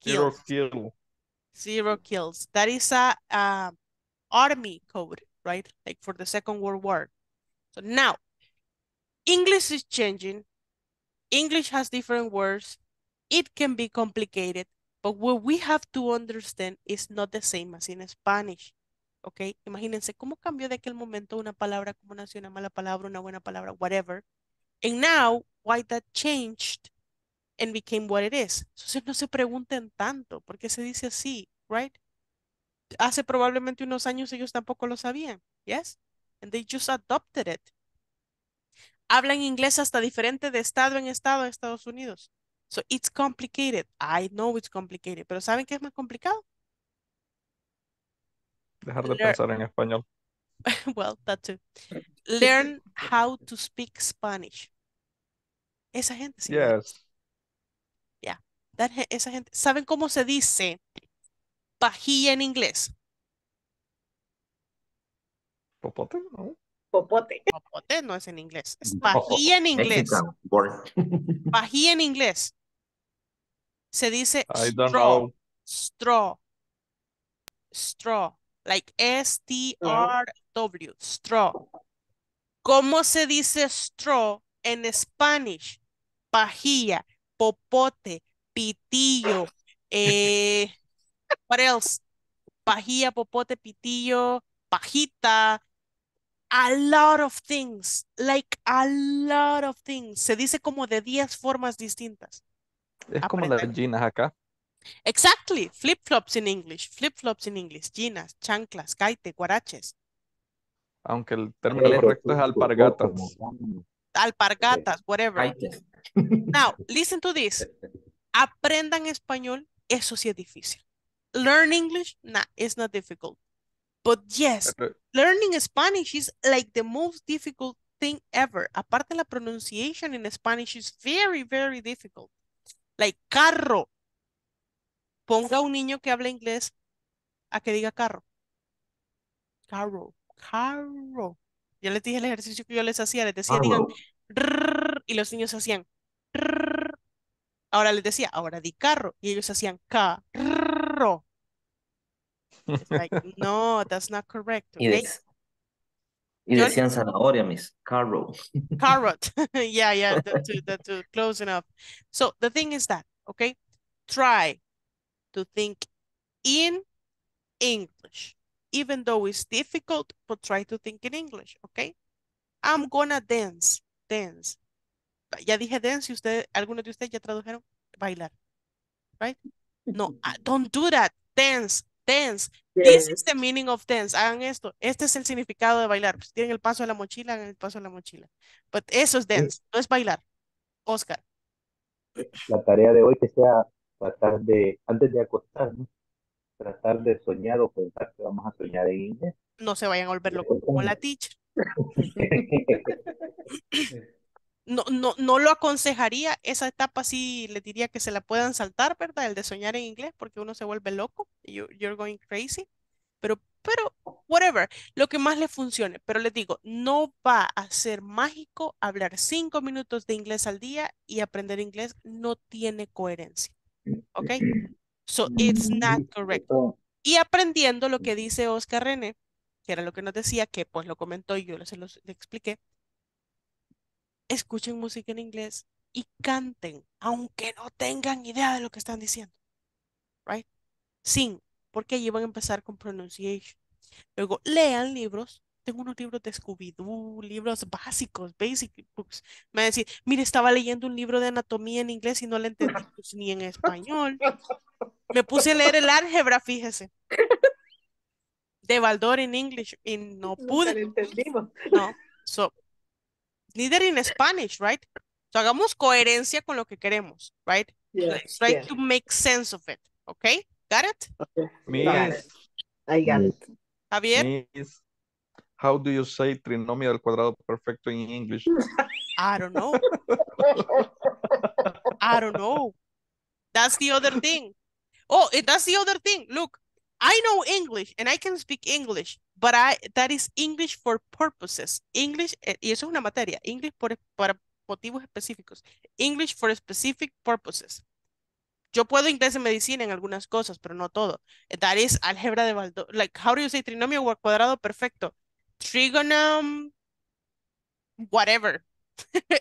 kills. kill. Zero kills. That is a uh, army code, right? Like for the Second World War. So now, English is changing. English has different words. It can be complicated, but what we have to understand is not the same as in Spanish. Okay, imagínense cómo cambió de aquel momento una palabra, cómo nació una mala palabra, una buena palabra, whatever. And now, why that changed and became what it is. Entonces no se pregunten tanto, ¿por qué se dice así? Right? Hace probablemente unos años ellos tampoco lo sabían. Yes? And they just adopted it. Hablan inglés hasta diferente de estado en estado de Estados Unidos. So it's complicated. I know it's complicated, pero ¿saben qué es más complicado? Dejar de Lear- pensar en español. well, that too. Learn how to speak Spanish. Esa gente sí. Yes. Yeah. That esa gente, ¿saben cómo se dice pajilla en inglés? Popote, ¿no? Popote. Popote no es en inglés, es pajilla en inglés. Pajilla en inglés. Se dice I don't straw. know. Straw. Straw. Like S-T-R-W. Straw. ¿Cómo se dice straw en Spanish? Pajilla, popote, pitillo, eh, what else? Pajilla, popote, pitillo, pajita, a lot of things, like a lot of things. Se dice como de 10 formas distintas. Es como las jeans acá. Exactly, flip-flops in English, flip-flops in English, ginas, chanclas, caite, guaraches, Aunque el término correcto es alpargatas. alpargatas, whatever. Now, listen to this. Aprendan español, eso sí es difícil. Learn English, nah, it's not difficult. But yes, Pero- learning Spanish is like the most difficult thing ever. Aparte la pronunciation in Spanish is very, very difficult. Like carro. Ponga un niño que habla inglés a que diga carro. Carro, carro. Ya les dije el ejercicio que yo les hacía, les decía, digan, y los niños hacían. Ahora les decía, ahora di carro, y ellos hacían carro. It's like, no, that's not correct. Y, decían zanahoria, Miss. Carro. Carrot. yeah, yeah, that too, that too, close enough. So the thing is that, okay, try to think in English, even though it's difficult, but try to think in English, okay? I'm gonna dance, dance. Ya dije dance y ustedes, algunos de ustedes ya tradujeron bailar, right? No, ah, don't do that. Dance, dance. This is the meaning of dance. Hagan esto. Este es el significado de bailar. Pues tienen el paso de la mochila, hagan el paso de la mochila. But eso es dance, no es bailar. Oscar, La tarea de hoy que sea tratar de, antes de acostarnos, tratar de soñar o pensar que vamos a soñar en inglés. no se vayan a volver locos como la teacher. No, no, no lo aconsejaría. Esa etapa sí le diría que se la puedan saltar, ¿verdad? El de soñar en inglés, porque uno se vuelve loco. You- you're going crazy. Pero, pero, whatever, lo que más le funcione. Pero les digo, no va a ser mágico hablar cinco minutos de inglés al día y aprender inglés no tiene coherencia. ¿Ok? So it's not correct. Y aprendiendo lo que dice Oscar René, que era lo que nos decía, que pues lo comentó y yo se los le expliqué. Escuchen música en inglés y canten, aunque no tengan idea de lo que están diciendo. Right? Sin, porque allí van a empezar con pronunciation. Luego, lean libros. Tengo unos libros de Scooby-Doo, libros básicos, basic books. Me va a decir, mire, estaba leyendo un libro de anatomía en inglés y no le entendí pues, ni en español. Me puse a leer el álgebra, fíjese. De Baldor en English y no pude. No. So, neither in Spanish, right? So, hagamos coherencia con lo que queremos, right? Let's try yes. to make sense of it, okay? Got it? Miss, I got it. Javier? Miss, how do you say trinomio al cuadrado perfecto in English? I don't know. I don't know. That's the other thing. Oh, that's the other thing. Look, I know English and I can speak English, but I that is English for purposes. English, eh, y eso es una materia, English por, para motivos específicos. English for specific purposes. Yo puedo inglés en medicina en algunas cosas, pero no todo. That is álgebra de Baldor. Like, how do you say trinomio cuadrado perfecto? Trigonum, whatever.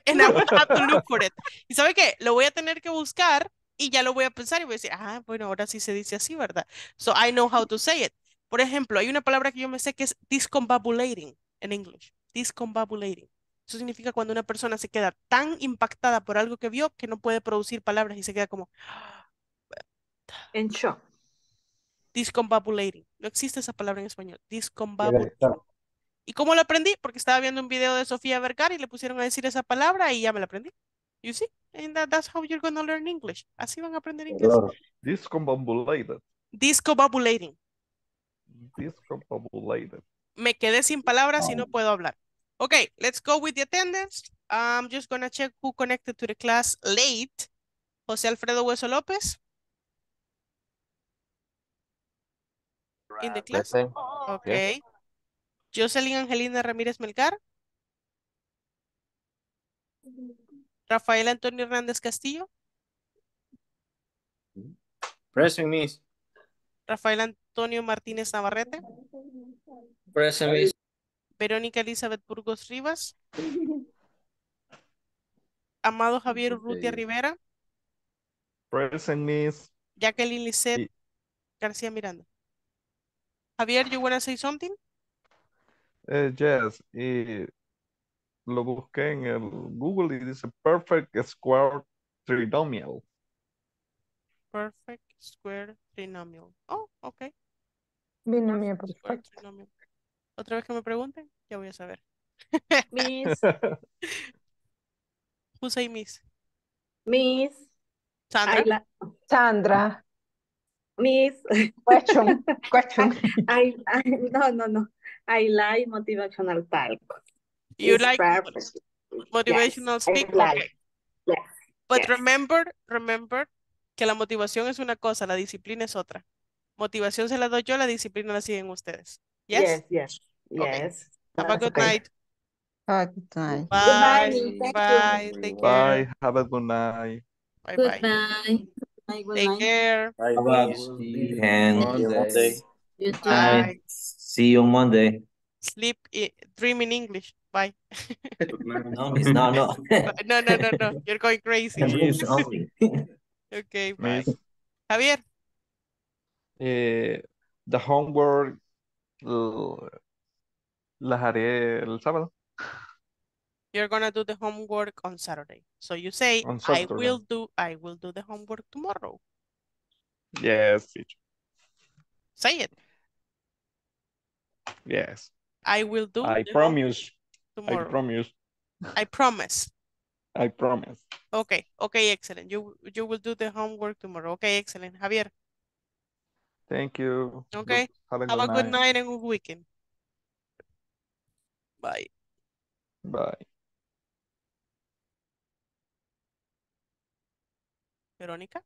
and I would have to look for it. ¿Y sabe qué? Lo voy a tener que buscar y ya lo voy a pensar y voy a decir, ah, bueno, ahora sí se dice así, ¿verdad? So I know how to say it. Por ejemplo, hay una palabra que yo me sé que es discombobulating en English. Discombobulating. Eso significa cuando una persona se queda tan impactada por algo que vio que no puede producir palabras y se queda como En shock. discombobulating. No existe esa palabra en español. Discombobulating. ¿Y cómo lo aprendí? Porque estaba viendo un video de Sofía Vergara y le pusieron a decir esa palabra y ya me la aprendí. You see? And that- that's how you're gonna learn English. Así van a aprender inglés. Discombobulated. Discombobulating. Discombobulated. Me quedé sin palabras y no puedo hablar. Okay, let's go with the attendance. I'm just gonna check who connected to the class late. José Alfredo Hueso López. In the class? Okay. Jocelyn Angelina Ramírez Melgar. Rafael Antonio Hernández Castillo. Present, Miss. Rafael Antonio Martínez Navarrete. Present, Miss. Verónica Elizabeth Burgos Rivas. Amado Javier Urrutia Rivera. Present Miss. Jacqueline Lisset García Miranda. Javier, you wanna say something? Eh, yes, y lo busqué en el Google y dice perfect square trinomial. Perfect square trinomial. Oh, ok. Binomio Square trinomial. Otra vez que me pregunten, ya voy a saber. Miss, Who's say miss? Miss. Sandra. La- Sandra. Miss. Question. Question. I, I, no, no, no. I like motivational talk. You It's like perfect. motivational Yes, speak? like. Okay. Yes. But yes. remember, remember que la motivación es una cosa, la disciplina es otra. Motivación se la doy yo, la disciplina la siguen ustedes. Yes? Yes, yes, Okay. yes. Have a good okay. night. Have a good night. Bye. Thank you. Bye. Take care. Bye, have a good night. Bye bye. Goodbye. Bye, good Take night. care. Bye, you And- Monday. You too. Bye. See you on Monday. Sleep, i- dream in English. Bye. No, miss, no, no. no, no, no, no. You're going crazy. Dreams okay, bye. Miss, Javier, eh, the homework l- las haré el sábado. you're gonna do the homework on Saturday. So you say, I will do, I will do the homework tomorrow. Yes, teacher. Say it. Yes. I will do I the promise. I promise. I promise. I promise. Okay, okay, excellent. You you will do the homework tomorrow. Okay, excellent. Javier, Thank you. okay. Good- Have a Have a good good night. night and good weekend. Bye. Bye. Verónica.